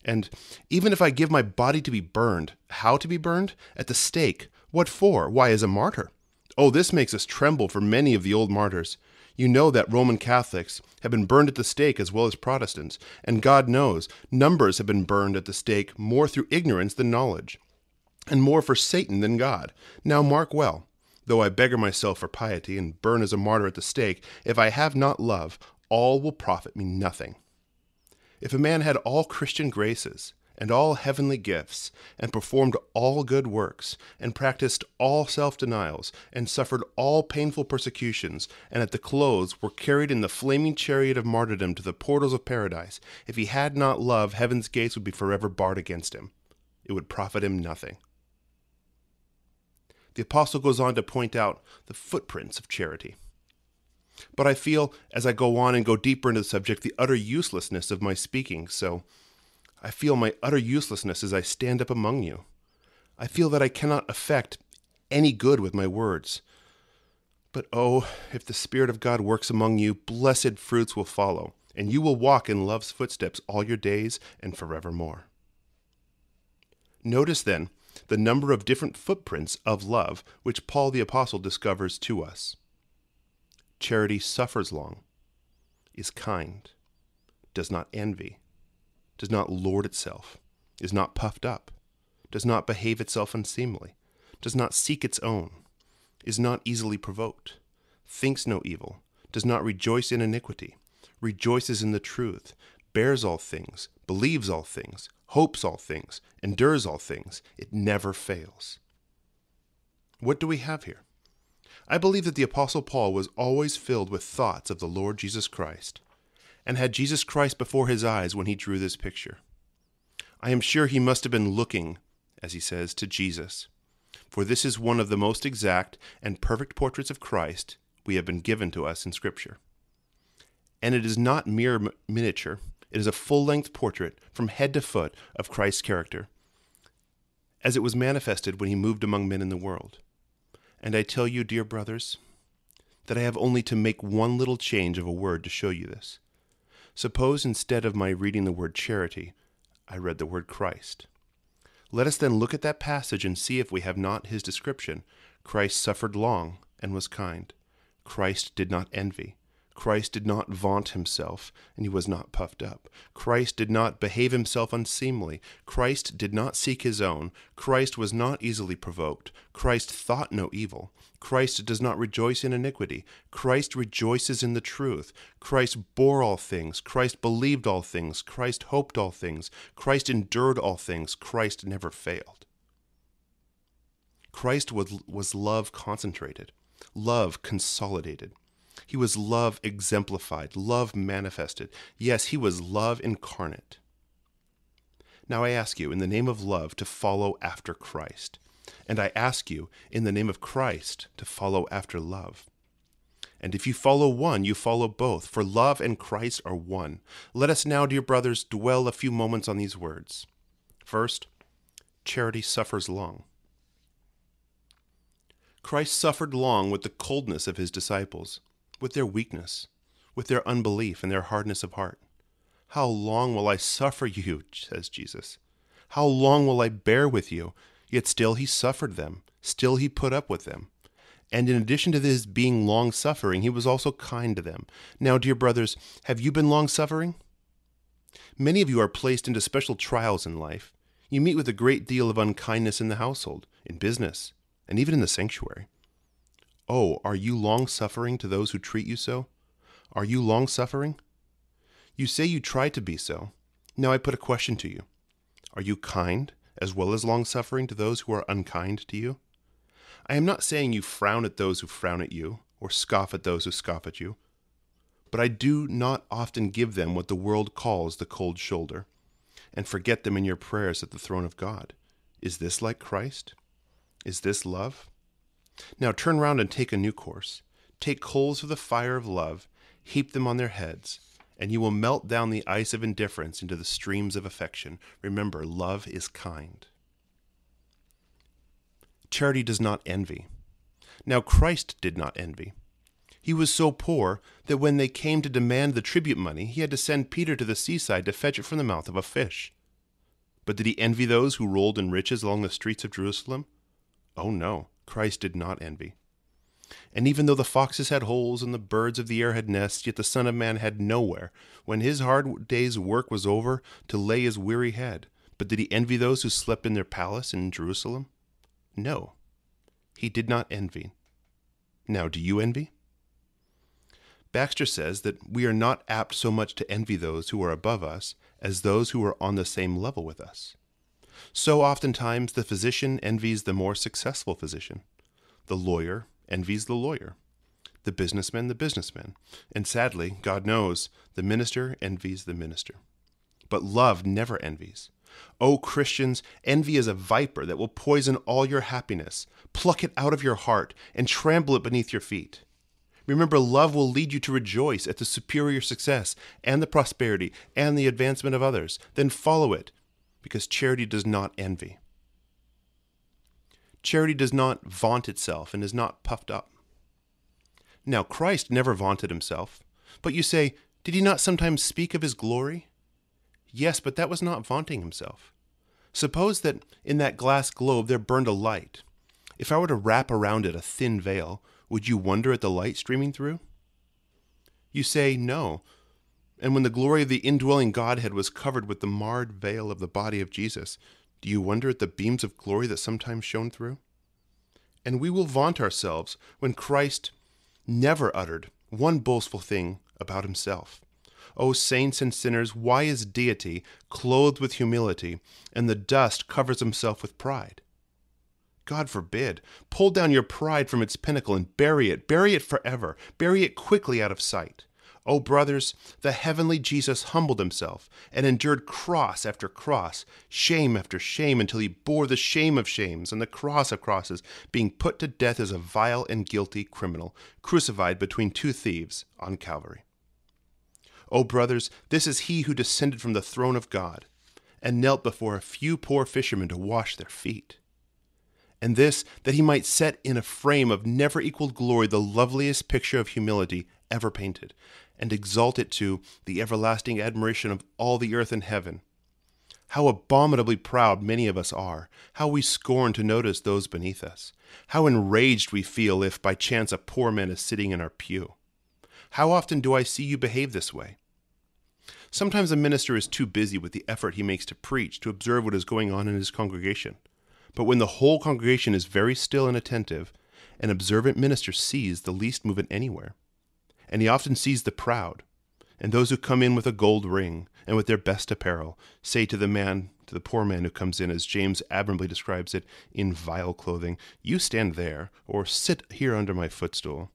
And even if I give my body to be burned, how to be burned? At the stake. What for? Why, as a martyr. Oh, this makes us tremble for many of the old martyrs. You know that Roman Catholics have been burned at the stake as well as Protestants, and God knows numbers have been burned at the stake more through ignorance than knowledge, and more for Satan than God. Now mark well. Though I beggar myself for piety and burn as a martyr at the stake, if I have not love, all will profit me nothing. If a man had all Christian graces, and all heavenly gifts, and performed all good works, and practiced all self denials, and suffered all painful persecutions, and at the close were carried in the flaming chariot of martyrdom to the portals of paradise, if he had not love, heaven's gates would be forever barred against him. It would profit him nothing. The apostle goes on to point out the footprints of charity. But I feel, as I go on and go deeper into the subject, the utter uselessness of my speaking, so I feel my utter uselessness as I stand up among you. I feel that I cannot effect any good with my words. But oh, if the Spirit of God works among you, blessed fruits will follow, and you will walk in love's footsteps all your days and forevermore. Notice then the number of different footprints of love which Paul the Apostle discovers to us. Charity suffers long, is kind, does not envy, does not lord itself, is not puffed up, does not behave itself unseemly, does not seek its own, is not easily provoked, thinks no evil, does not rejoice in iniquity, rejoices in the truth, bears all things, believes all things, hopes all things, endures all things. It never fails. What do we have here? I believe that the Apostle Paul was always filled with thoughts of the Lord Jesus Christ, and had Jesus Christ before his eyes when he drew this picture. I am sure he must have been looking, as he says, to Jesus, for this is one of the most exact and perfect portraits of Christ we have been given to us in Scripture. And it is not mere miniature, it is a full length portrait from head to foot of Christ's character, as it was manifested when he moved among men in the world. And I tell you, dear brothers, that I have only to make one little change of a word to show you this. Suppose instead of my reading the word charity, I read the word Christ. Let us then look at that passage and see if we have not his description. Christ suffered long and was kind. Christ did not envy. Christ did not vaunt himself, and he was not puffed up. Christ did not behave himself unseemly. Christ did not seek his own. Christ was not easily provoked. Christ thought no evil. Christ does not rejoice in iniquity. Christ rejoices in the truth. Christ bore all things. Christ believed all things. Christ hoped all things. Christ endured all things. Christ never failed. Christ was, was love concentrated, love consolidated. He was love exemplified, love manifested. Yes, he was love incarnate. Now I ask you, in the name of love, to follow after Christ. And I ask you, in the name of Christ, to follow after love. And if you follow one, you follow both, for love and Christ are one. Let us now, dear brothers, dwell a few moments on these words. First, charity suffers long. Christ suffered long with the coldness of his disciples with their weakness, with their unbelief and their hardness of heart. How long will I suffer you, says Jesus? How long will I bear with you? Yet still he suffered them, still he put up with them. And in addition to this being long suffering, he was also kind to them. Now, dear brothers, have you been long suffering? Many of you are placed into special trials in life. You meet with a great deal of unkindness in the household, in business, and even in the sanctuary. Oh, are you long suffering to those who treat you so? Are you long suffering? You say you try to be so. Now I put a question to you Are you kind as well as long suffering to those who are unkind to you? I am not saying you frown at those who frown at you, or scoff at those who scoff at you, but I do not often give them what the world calls the cold shoulder, and forget them in your prayers at the throne of God. Is this like Christ? Is this love? Now turn round and take a new course. Take coals of the fire of love, heap them on their heads, and you will melt down the ice of indifference into the streams of affection. Remember, love is kind. Charity does not envy. Now Christ did not envy. He was so poor that when they came to demand the tribute money, he had to send Peter to the seaside to fetch it from the mouth of a fish. But did he envy those who rolled in riches along the streets of Jerusalem? Oh no. Christ did not envy. And even though the foxes had holes and the birds of the air had nests, yet the Son of Man had nowhere, when his hard day's work was over, to lay his weary head. But did he envy those who slept in their palace in Jerusalem? No, he did not envy. Now, do you envy? Baxter says that we are not apt so much to envy those who are above us as those who are on the same level with us. So oftentimes the physician envies the more successful physician. The lawyer envies the lawyer. The businessman the businessman. And sadly, God knows, the minister envies the minister. But love never envies. O Christians, envy is a viper that will poison all your happiness. Pluck it out of your heart and trample it beneath your feet. Remember, love will lead you to rejoice at the superior success and the prosperity and the advancement of others. Then follow it because charity does not envy. Charity does not vaunt itself and is not puffed up. Now, Christ never vaunted himself, but you say, did he not sometimes speak of his glory? Yes, but that was not vaunting himself. Suppose that in that glass globe there burned a light. If I were to wrap around it a thin veil, would you wonder at the light streaming through? You say, no, and when the glory of the indwelling Godhead was covered with the marred veil of the body of Jesus, do you wonder at the beams of glory that sometimes shone through? And we will vaunt ourselves when Christ never uttered one boastful thing about himself. O saints and sinners, why is deity clothed with humility, and the dust covers himself with pride? God forbid. Pull down your pride from its pinnacle and bury it. Bury it forever. Bury it quickly out of sight. O oh, brothers, the heavenly Jesus humbled himself and endured cross after cross, shame after shame, until he bore the shame of shames and the cross of crosses, being put to death as a vile and guilty criminal, crucified between two thieves on Calvary. O oh, brothers, this is he who descended from the throne of God and knelt before a few poor fishermen to wash their feet. And this, that he might set in a frame of never equaled glory the loveliest picture of humility ever painted, and exalt it to the everlasting admiration of all the earth and heaven. How abominably proud many of us are, how we scorn to notice those beneath us, how enraged we feel if by chance a poor man is sitting in our pew. How often do I see you behave this way? Sometimes a minister is too busy with the effort he makes to preach to observe what is going on in his congregation. But when the whole congregation is very still and attentive, an observant minister sees the least movement anywhere and he often sees the proud, and those who come in with a gold ring and with their best apparel say to the man, to the poor man who comes in, as James admirably describes it, in vile clothing, You stand there, or sit here under my footstool.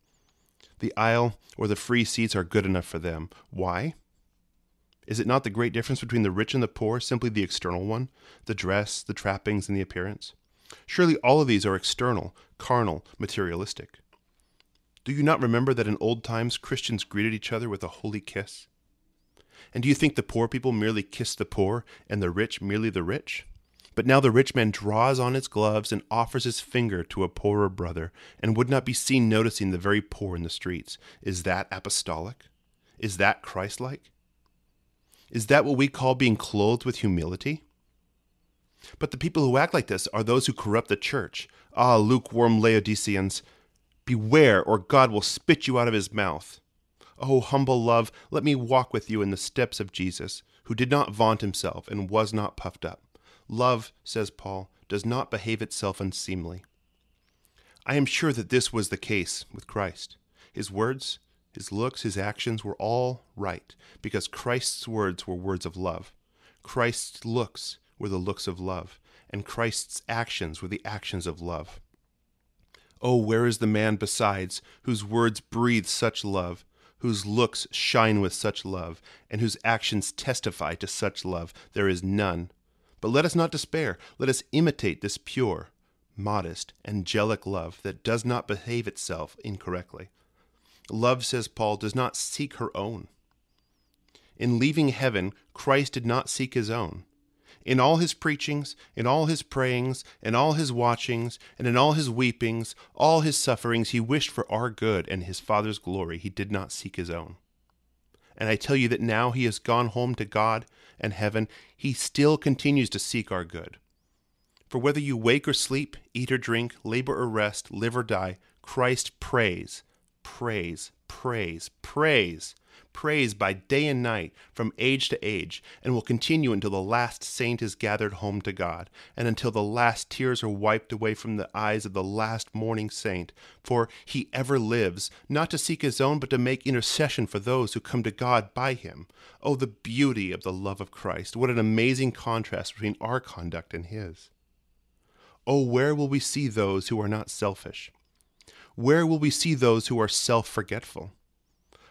The aisle or the free seats are good enough for them. Why? Is it not the great difference between the rich and the poor simply the external one? The dress, the trappings, and the appearance? Surely all of these are external, carnal, materialistic. Do you not remember that in old times Christians greeted each other with a holy kiss? And do you think the poor people merely kiss the poor and the rich merely the rich? But now the rich man draws on his gloves and offers his finger to a poorer brother, and would not be seen noticing the very poor in the streets. Is that apostolic? Is that Christ like? Is that what we call being clothed with humility? But the people who act like this are those who corrupt the church. Ah, lukewarm Laodiceans, Beware, or God will spit you out of his mouth. O oh, humble love, let me walk with you in the steps of Jesus, who did not vaunt himself and was not puffed up. Love, says Paul, does not behave itself unseemly. I am sure that this was the case with Christ. His words, his looks, his actions were all right because Christ's words were words of love. Christ's looks were the looks of love, and Christ's actions were the actions of love. Oh, where is the man besides whose words breathe such love, whose looks shine with such love, and whose actions testify to such love? There is none. But let us not despair. Let us imitate this pure, modest, angelic love that does not behave itself incorrectly. Love, says Paul, does not seek her own. In leaving heaven, Christ did not seek his own. In all his preachings, in all his prayings, in all his watchings, and in all his weepings, all his sufferings, he wished for our good and his Father's glory. He did not seek his own. And I tell you that now he has gone home to God and heaven, he still continues to seek our good. For whether you wake or sleep, eat or drink, labor or rest, live or die, Christ prays, prays, prays, prays prays by day and night from age to age, and will continue until the last saint is gathered home to God, and until the last tears are wiped away from the eyes of the last mourning saint. For he ever lives, not to seek his own, but to make intercession for those who come to God by him. Oh, the beauty of the love of Christ! What an amazing contrast between our conduct and his. Oh, where will we see those who are not selfish? Where will we see those who are self forgetful?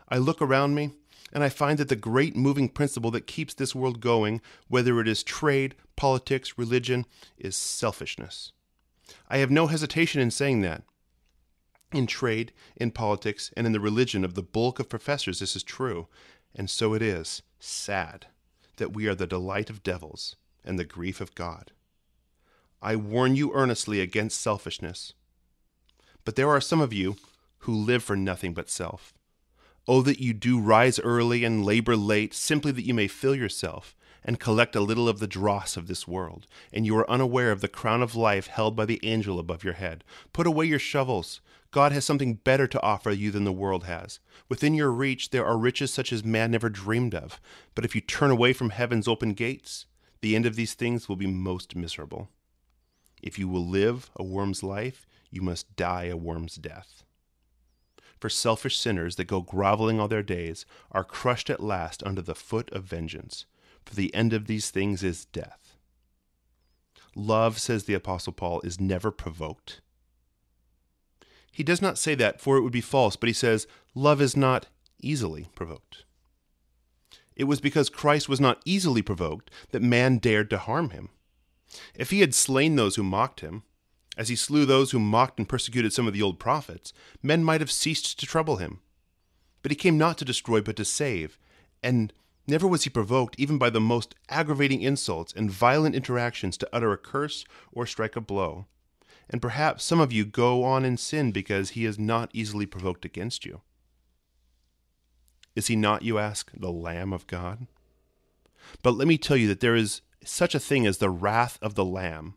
I look around me and I find that the great moving principle that keeps this world going, whether it is trade, politics, religion, is selfishness. I have no hesitation in saying that. In trade, in politics, and in the religion of the bulk of professors, this is true, and so it is sad that we are the delight of devils and the grief of God. I warn you earnestly against selfishness. But there are some of you who live for nothing but self. Oh, that you do rise early and labor late, simply that you may fill yourself and collect a little of the dross of this world, and you are unaware of the crown of life held by the angel above your head. Put away your shovels. God has something better to offer you than the world has. Within your reach there are riches such as man never dreamed of. But if you turn away from heaven's open gates, the end of these things will be most miserable. If you will live a worm's life, you must die a worm's death for selfish sinners that go groveling all their days are crushed at last under the foot of vengeance, for the end of these things is death. Love, says the Apostle Paul, is never provoked. He does not say that, for it would be false, but he says, Love is not easily provoked. It was because Christ was not easily provoked that man dared to harm him. If he had slain those who mocked him, as he slew those who mocked and persecuted some of the old prophets, men might have ceased to trouble him. But he came not to destroy, but to save, and never was he provoked, even by the most aggravating insults and violent interactions, to utter a curse or strike a blow. And perhaps some of you go on in sin because he is not easily provoked against you. Is he not, you ask, the Lamb of God? But let me tell you that there is such a thing as the wrath of the Lamb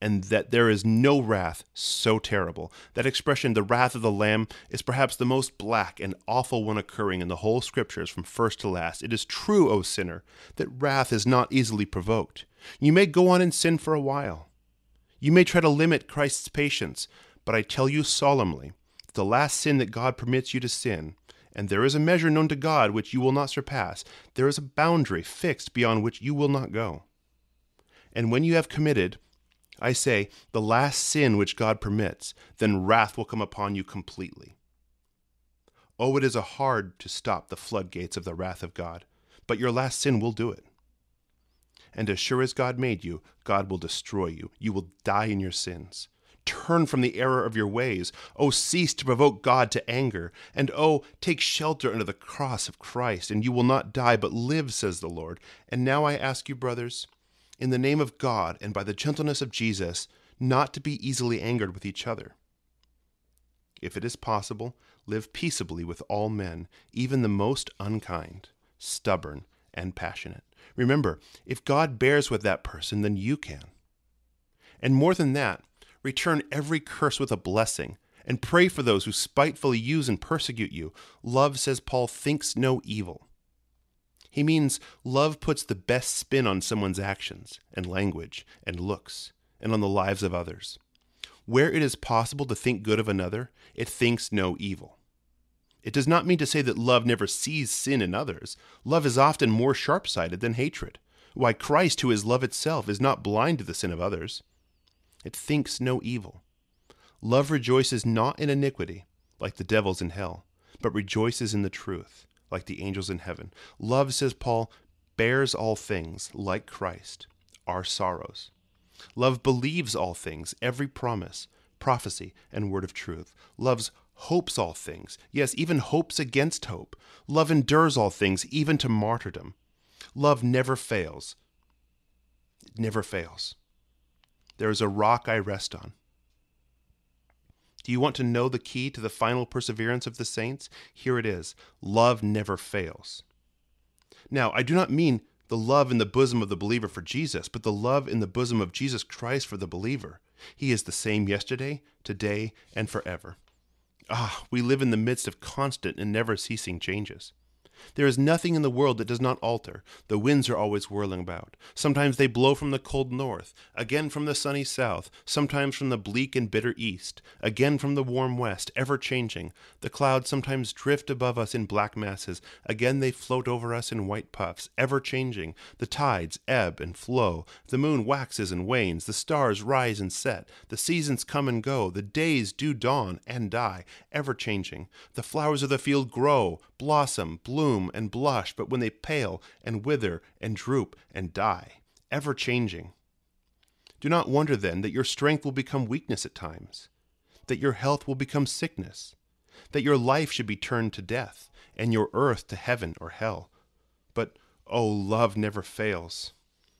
and that there is no wrath so terrible. That expression, the wrath of the Lamb, is perhaps the most black and awful one occurring in the whole Scriptures from first to last. It is true, O sinner, that wrath is not easily provoked. You may go on in sin for a while. You may try to limit Christ's patience, but I tell you solemnly that the last sin that God permits you to sin, and there is a measure known to God which you will not surpass, there is a boundary fixed beyond which you will not go. And when you have committed, I say, the last sin which God permits, then wrath will come upon you completely. Oh, it is a hard to stop the floodgates of the wrath of God, but your last sin will do it. And as sure as God made you, God will destroy you. You will die in your sins. Turn from the error of your ways. Oh, cease to provoke God to anger. And oh, take shelter under the cross of Christ, and you will not die, but live, says the Lord. And now I ask you, brothers, in the name of God and by the gentleness of Jesus, not to be easily angered with each other. If it is possible, live peaceably with all men, even the most unkind, stubborn, and passionate. Remember, if God bears with that person, then you can. And more than that, return every curse with a blessing, and pray for those who spitefully use and persecute you. Love, says Paul, thinks no evil. He means love puts the best spin on someone's actions and language and looks and on the lives of others. Where it is possible to think good of another, it thinks no evil. It does not mean to say that love never sees sin in others. Love is often more sharp sighted than hatred. Why, Christ, who is love itself, is not blind to the sin of others. It thinks no evil. Love rejoices not in iniquity, like the devils in hell, but rejoices in the truth, like the angels in heaven. Love, says Paul, bears all things, like Christ, our sorrows. Love believes all things, every promise, prophecy, and word of truth. Loves hopes all things, yes, even hopes against hope. Love endures all things, even to martyrdom. Love never fails. It never fails. There is a rock I rest on. Do you want to know the key to the final perseverance of the saints? Here it is love never fails. Now, I do not mean the love in the bosom of the believer for Jesus, but the love in the bosom of Jesus Christ for the believer. He is the same yesterday, today, and forever. Ah, we live in the midst of constant and never ceasing changes. There is nothing in the world that does not alter. The winds are always whirling about. Sometimes they blow from the cold north, again from the sunny south, sometimes from the bleak and bitter east, again from the warm west, ever changing. The clouds sometimes drift above us in black masses, again they float over us in white puffs, ever changing. The tides ebb and flow. The moon waxes and wanes. The stars rise and set. The seasons come and go. The days do dawn and die, ever changing. The flowers of the field grow, blossom, bloom, bloom and blush, but when they pale and wither and droop and die, ever changing. Do not wonder then that your strength will become weakness at times, that your health will become sickness, that your life should be turned to death, and your earth to heaven or hell. But, oh, love never fails.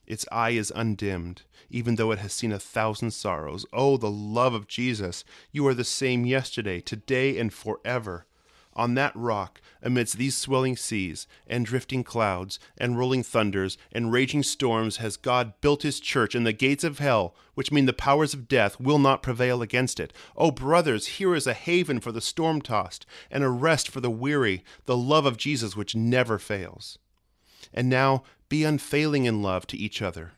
Its eye is undimmed, even though it has seen a thousand sorrows. Oh, the love of Jesus! You are the same yesterday, today, and forever. On that rock, amidst these swelling seas, and drifting clouds, and rolling thunders, and raging storms, has God built his church, and the gates of hell, which mean the powers of death, will not prevail against it. O brothers, here is a haven for the storm tossed, and a rest for the weary, the love of Jesus which never fails. And now be unfailing in love to each other.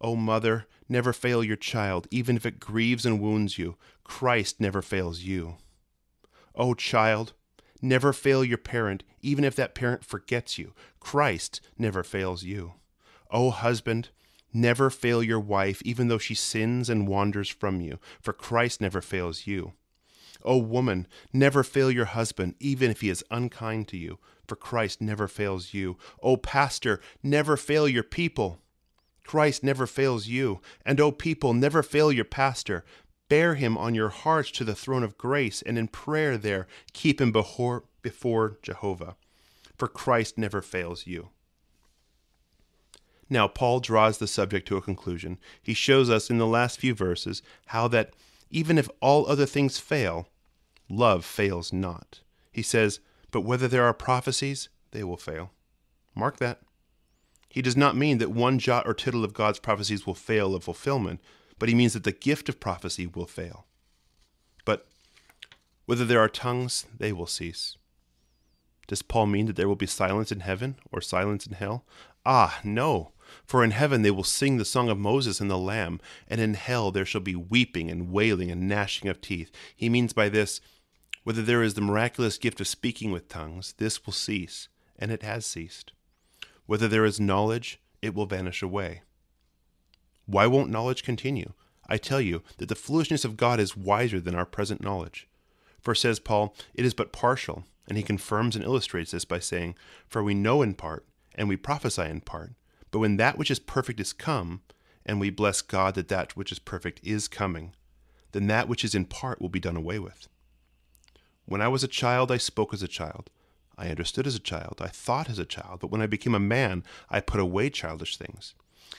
O mother, never fail your child, even if it grieves and wounds you. Christ never fails you. O child, Never fail your parent, even if that parent forgets you. Christ never fails you. O husband, never fail your wife, even though she sins and wanders from you, for Christ never fails you. O woman, never fail your husband, even if he is unkind to you, for Christ never fails you. O pastor, never fail your people. Christ never fails you. And O people, never fail your pastor, bear him on your hearts to the throne of grace, and in prayer there keep him before, before Jehovah. For Christ never fails you. Now, Paul draws the subject to a conclusion. He shows us in the last few verses how that even if all other things fail, love fails not. He says, But whether there are prophecies, they will fail. Mark that. He does not mean that one jot or tittle of God's prophecies will fail of fulfillment, but he means that the gift of prophecy will fail. But whether there are tongues, they will cease. Does Paul mean that there will be silence in heaven or silence in hell? Ah, no! For in heaven they will sing the song of Moses and the Lamb, and in hell there shall be weeping and wailing and gnashing of teeth. He means by this, whether there is the miraculous gift of speaking with tongues, this will cease, and it has ceased. Whether there is knowledge, it will vanish away. Why won't knowledge continue? I tell you that the foolishness of God is wiser than our present knowledge. For says Paul, it is but partial, and he confirms and illustrates this by saying, For we know in part, and we prophesy in part, but when that which is perfect is come, and we bless God that that which is perfect is coming, then that which is in part will be done away with. When I was a child, I spoke as a child. I understood as a child. I thought as a child. But when I became a man, I put away childish things.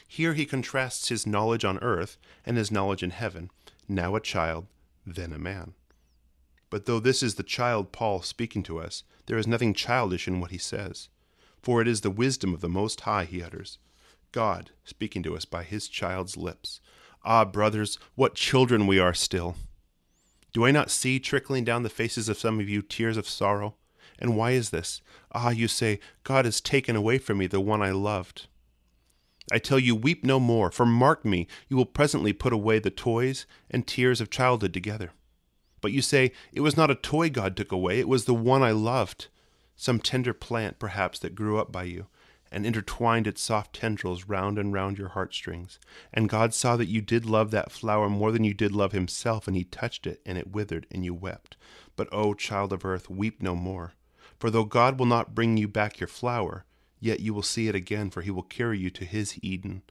Here he contrasts his knowledge on earth and his knowledge in heaven, now a child, then a man. But though this is the child Paul speaking to us, there is nothing childish in what he says, for it is the wisdom of the Most High he utters, God speaking to us by his child's lips. Ah, brothers, what children we are still! Do I not see trickling down the faces of some of you tears of sorrow? And why is this? Ah, you say, God has taken away from me the one I loved. I tell you, weep no more, for mark me, you will presently put away the toys and tears of childhood together. But you say, It was not a toy God took away, it was the one I loved. Some tender plant, perhaps, that grew up by you, and intertwined its soft tendrils round and round your heartstrings. And God saw that you did love that flower more than you did love Himself, and He touched it, and it withered, and you wept. But, O child of earth, weep no more. For though God will not bring you back your flower, yet you will see it again, for He will carry you to His Eden,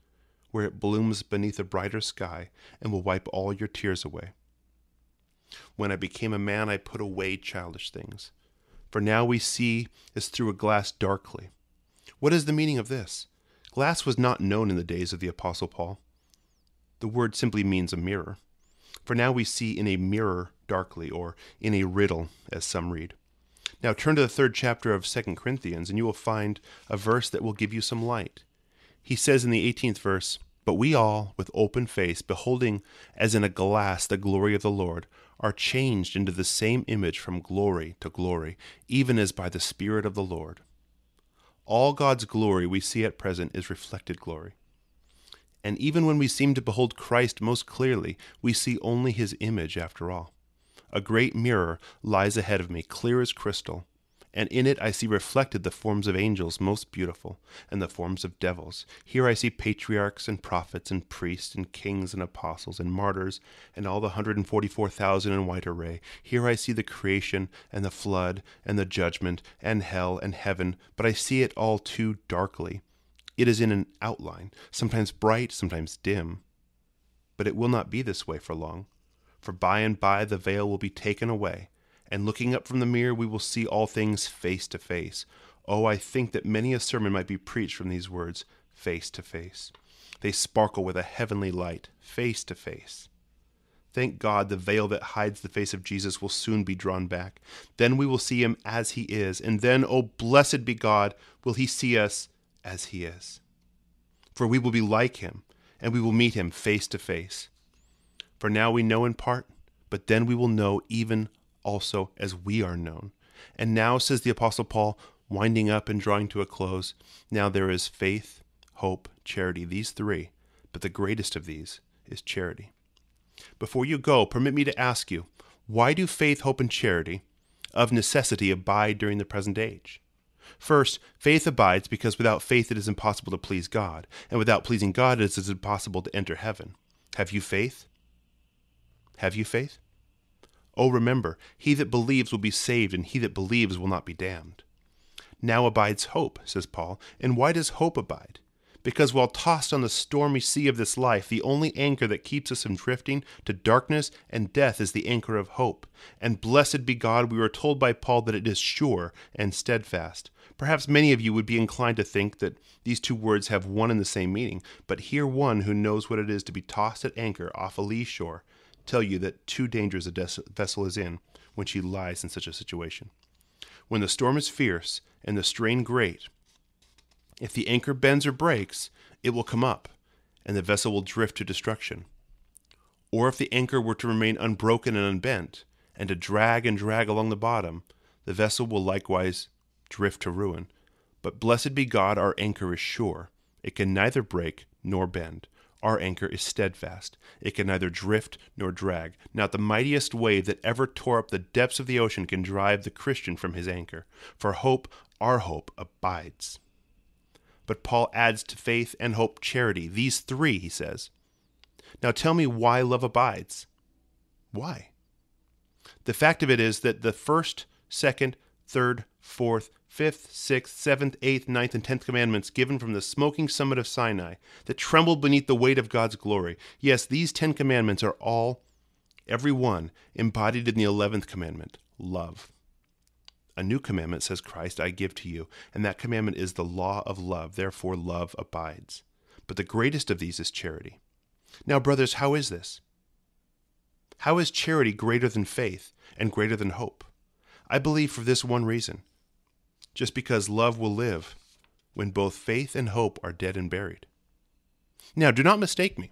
where it blooms beneath a brighter sky, and will wipe all your tears away. When I became a man, I put away childish things. For now we see as through a glass darkly. What is the meaning of this? Glass was not known in the days of the Apostle Paul. The word simply means a mirror. For now we see in a mirror darkly, or in a riddle, as some read. Now turn to the third chapter of 2 Corinthians, and you will find a verse that will give you some light. He says in the 18th verse, But we all, with open face, beholding as in a glass the glory of the Lord, are changed into the same image from glory to glory, even as by the Spirit of the Lord. All God's glory we see at present is reflected glory. And even when we seem to behold Christ most clearly, we see only his image after all. A great mirror lies ahead of me, clear as crystal, and in it I see reflected the forms of angels most beautiful, and the forms of devils. Here I see patriarchs and prophets and priests and kings and apostles and martyrs and all the 144,000 in white array. Here I see the creation and the flood and the judgment and hell and heaven, but I see it all too darkly. It is in an outline, sometimes bright, sometimes dim. But it will not be this way for long, for by and by the veil will be taken away and looking up from the mirror, we will see all things face to face. Oh, I think that many a sermon might be preached from these words, face to face. They sparkle with a heavenly light, face to face. Thank God the veil that hides the face of Jesus will soon be drawn back. Then we will see him as he is, and then, oh, blessed be God, will he see us as he is. For we will be like him, and we will meet him face to face. For now we know in part, but then we will know even also as we are known. And now, says the Apostle Paul, winding up and drawing to a close, now there is faith, hope, charity, these three, but the greatest of these is charity. Before you go, permit me to ask you, why do faith, hope, and charity of necessity abide during the present age? First, faith abides because without faith it is impossible to please God, and without pleasing God it is impossible to enter heaven. Have you faith? Have you faith? Oh, remember, he that believes will be saved, and he that believes will not be damned. Now abides hope, says Paul. And why does hope abide? Because while tossed on the stormy sea of this life, the only anchor that keeps us from drifting to darkness and death is the anchor of hope. And blessed be God, we are told by Paul that it is sure and steadfast. Perhaps many of you would be inclined to think that these two words have one and the same meaning, but hear one who knows what it is to be tossed at anchor off a lee shore tell you that too dangerous a vessel is in when she lies in such a situation. When the storm is fierce and the strain great, if the anchor bends or breaks, it will come up, and the vessel will drift to destruction. Or if the anchor were to remain unbroken and unbent, and to drag and drag along the bottom, the vessel will likewise drift to ruin. But blessed be God, our anchor is sure. It can neither break nor bend. Our anchor is steadfast. It can neither drift nor drag. Not the mightiest wave that ever tore up the depths of the ocean can drive the Christian from his anchor. For hope, our hope, abides. But Paul adds to faith and hope charity. These three, he says. Now tell me why love abides. Why? The fact of it is that the first, second, third, fourth, fifth, sixth, seventh, eighth, ninth, and tenth commandments given from the smoking summit of Sinai that trembled beneath the weight of God's glory. Yes, these ten commandments are all, every one, embodied in the eleventh commandment love. A new commandment, says Christ, I give to you, and that commandment is the law of love. Therefore, love abides. But the greatest of these is charity. Now, brothers, how is this? How is charity greater than faith and greater than hope? I believe for this one reason just because love will live when both faith and hope are dead and buried. Now, do not mistake me.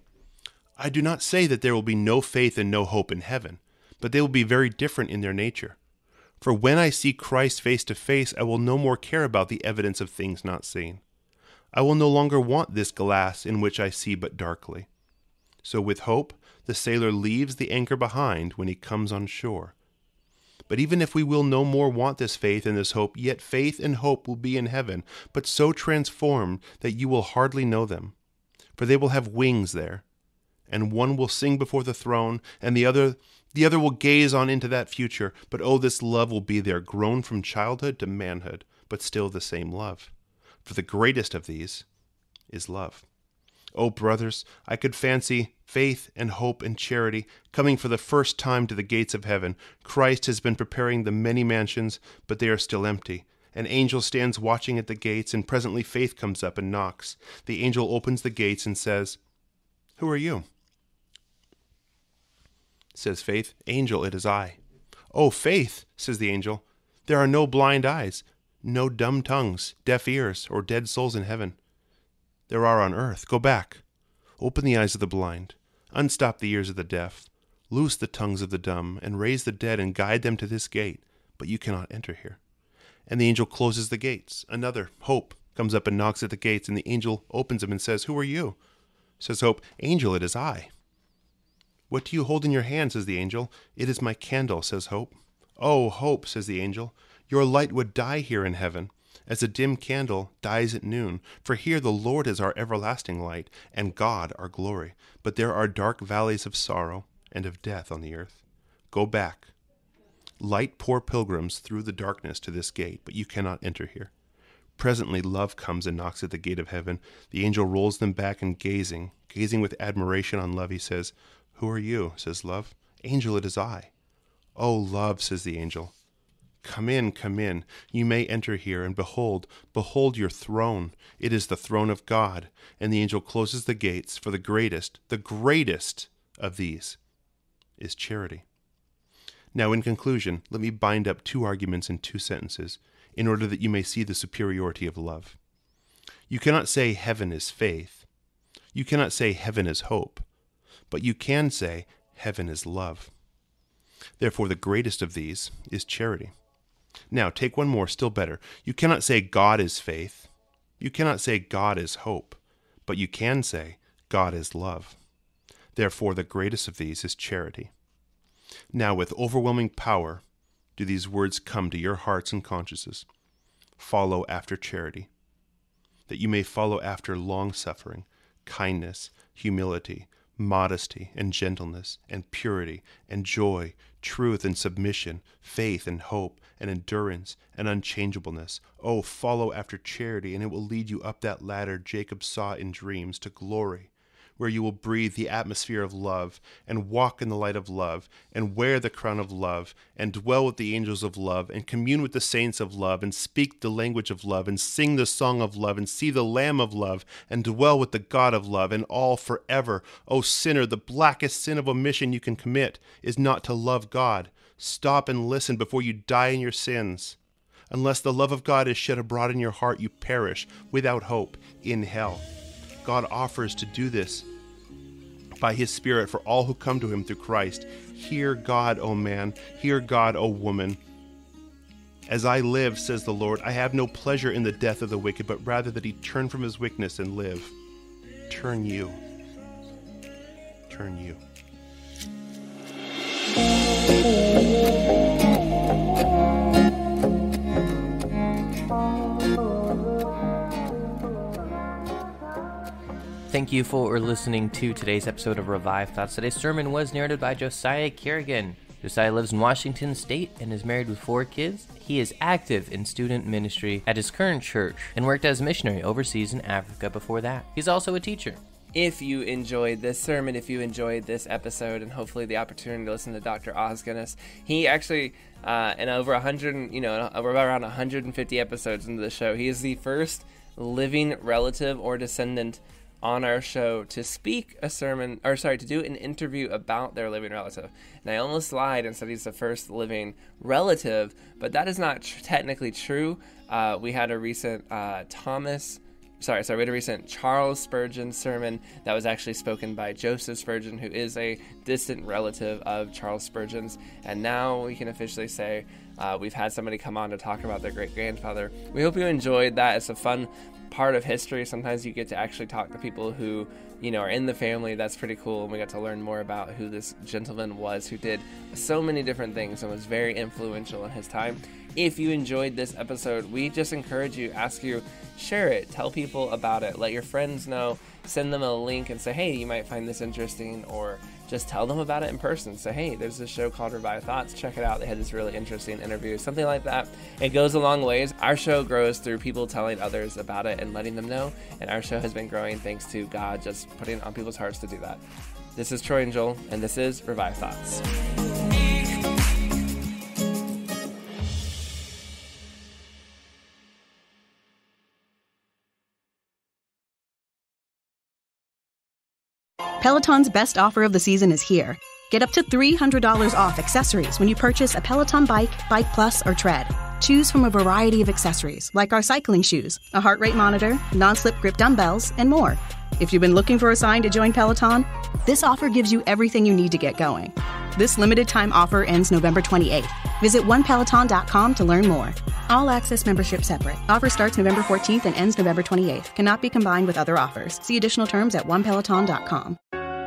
I do not say that there will be no faith and no hope in heaven, but they will be very different in their nature. For when I see Christ face to face, I will no more care about the evidence of things not seen. I will no longer want this glass in which I see but darkly. So with hope, the sailor leaves the anchor behind when he comes on shore. But even if we will no more want this faith and this hope, yet faith and hope will be in heaven, but so transformed that you will hardly know them. For they will have wings there, and one will sing before the throne, and the other the other will gaze on into that future, but oh this love will be there, grown from childhood to manhood, but still the same love. For the greatest of these is love. Oh, brothers, I could fancy faith and hope and charity coming for the first time to the gates of heaven. Christ has been preparing the many mansions, but they are still empty. An angel stands watching at the gates, and presently faith comes up and knocks. The angel opens the gates and says, Who are you? Says Faith, Angel, it is I. Oh, Faith, says the angel, there are no blind eyes, no dumb tongues, deaf ears, or dead souls in heaven there are on earth. Go back. Open the eyes of the blind, unstop the ears of the deaf, loose the tongues of the dumb, and raise the dead and guide them to this gate, but you cannot enter here. And the angel closes the gates. Another, Hope, comes up and knocks at the gates, and the angel opens them and says, Who are you? Says Hope, Angel, it is I. What do you hold in your hand? says the angel. It is my candle, says Hope. Oh, Hope, says the angel, your light would die here in heaven as a dim candle dies at noon. For here the Lord is our everlasting light, and God our glory. But there are dark valleys of sorrow and of death on the earth. Go back. Light poor pilgrims through the darkness to this gate, but you cannot enter here. Presently love comes and knocks at the gate of heaven. The angel rolls them back and gazing, gazing with admiration on love, he says, Who are you? says love. Angel, it is I. Oh, love, says the angel. Come in, come in. You may enter here, and behold, behold your throne. It is the throne of God. And the angel closes the gates, for the greatest, the greatest of these is charity. Now, in conclusion, let me bind up two arguments in two sentences in order that you may see the superiority of love. You cannot say heaven is faith. You cannot say heaven is hope. But you can say heaven is love. Therefore, the greatest of these is charity. Now, take one more, still better. You cannot say God is faith. You cannot say God is hope. But you can say God is love. Therefore, the greatest of these is charity. Now, with overwhelming power, do these words come to your hearts and consciences Follow after charity, that you may follow after long suffering, kindness, humility, modesty, and gentleness, and purity, and joy, truth and submission, faith and hope, and endurance and unchangeableness. Oh, follow after charity, and it will lead you up that ladder Jacob saw in dreams to glory where you will breathe the atmosphere of love, and walk in the light of love, and wear the crown of love, and dwell with the angels of love, and commune with the saints of love, and speak the language of love, and sing the song of love, and see the Lamb of love, and dwell with the God of love, and all forever. O sinner, the blackest sin of omission you can commit is not to love God. Stop and listen before you die in your sins. Unless the love of God is shed abroad in your heart, you perish without hope in hell. God offers to do this by his Spirit for all who come to him through Christ. Hear God, O man, hear God, O woman. As I live, says the Lord, I have no pleasure in the death of the wicked, but rather that he turn from his wickedness and live. Turn you. Turn you. Thank you for listening to today's episode of Revived Thoughts. Today's sermon was narrated by Josiah Carrigan. Josiah lives in Washington State and is married with four kids. He is active in student ministry at his current church and worked as a missionary overseas in Africa before that. He's also a teacher. If you enjoyed this sermon, if you enjoyed this episode, and hopefully the opportunity to listen to Dr. Os Guinness, he actually, uh, in over 100, you know, around 150 episodes into the show, he is the first living relative or descendant on our show to speak a sermon, or sorry, to do an interview about their living relative. And I almost lied and said he's the first living relative, but that is not tr- technically true. Uh, we had a recent uh, Thomas sorry, sorry, we had a recent Charles Spurgeon sermon that was actually spoken by Joseph Spurgeon, who is a distant relative of Charles Spurgeon's. And now we can officially say uh, we've had somebody come on to talk about their great grandfather. We hope you enjoyed that. It's a fun part of history. Sometimes you get to actually talk to people who, you know, are in the family. That's pretty cool. And we got to learn more about who this gentleman was who did so many different things and was very influential in his time. If you enjoyed this episode, we just encourage you, ask you, share it, tell people about it, let your friends know, send them a link and say, hey, you might find this interesting, or just tell them about it in person. Say, hey, there's this show called Revived Thoughts. Check it out. They had this really interesting interview, something like that. It goes a long ways. Our show grows through people telling others about it and letting them know. And our show has been growing thanks to God just putting it on people's hearts to do that. This is Troy and Joel, and this is Revived Thoughts. Peloton's best offer of the season is here. Get up to $300 off accessories when you purchase a Peloton bike, Bike Plus, or Tread. Choose from a variety of accessories like our cycling shoes, a heart rate monitor, non slip grip dumbbells, and more. If you've been looking for a sign to join Peloton, this offer gives you everything you need to get going. This limited time offer ends November 28th. Visit onepeloton.com to learn more. All access membership separate. Offer starts November 14th and ends November 28th. Cannot be combined with other offers. See additional terms at onepeloton.com.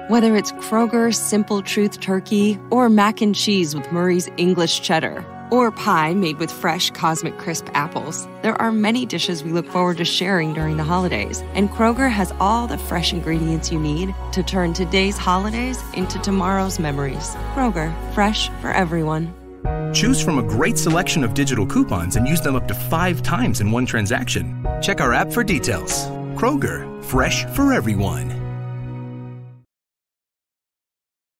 Whether it's Kroger Simple Truth Turkey or mac and cheese with Murray's English Cheddar or pie made with fresh Cosmic Crisp apples, there are many dishes we look forward to sharing during the holidays. And Kroger has all the fresh ingredients you need to turn today's holidays into tomorrow's memories. Kroger, fresh for everyone. Choose from a great selection of digital coupons and use them up to five times in one transaction. Check our app for details. Kroger, fresh for everyone.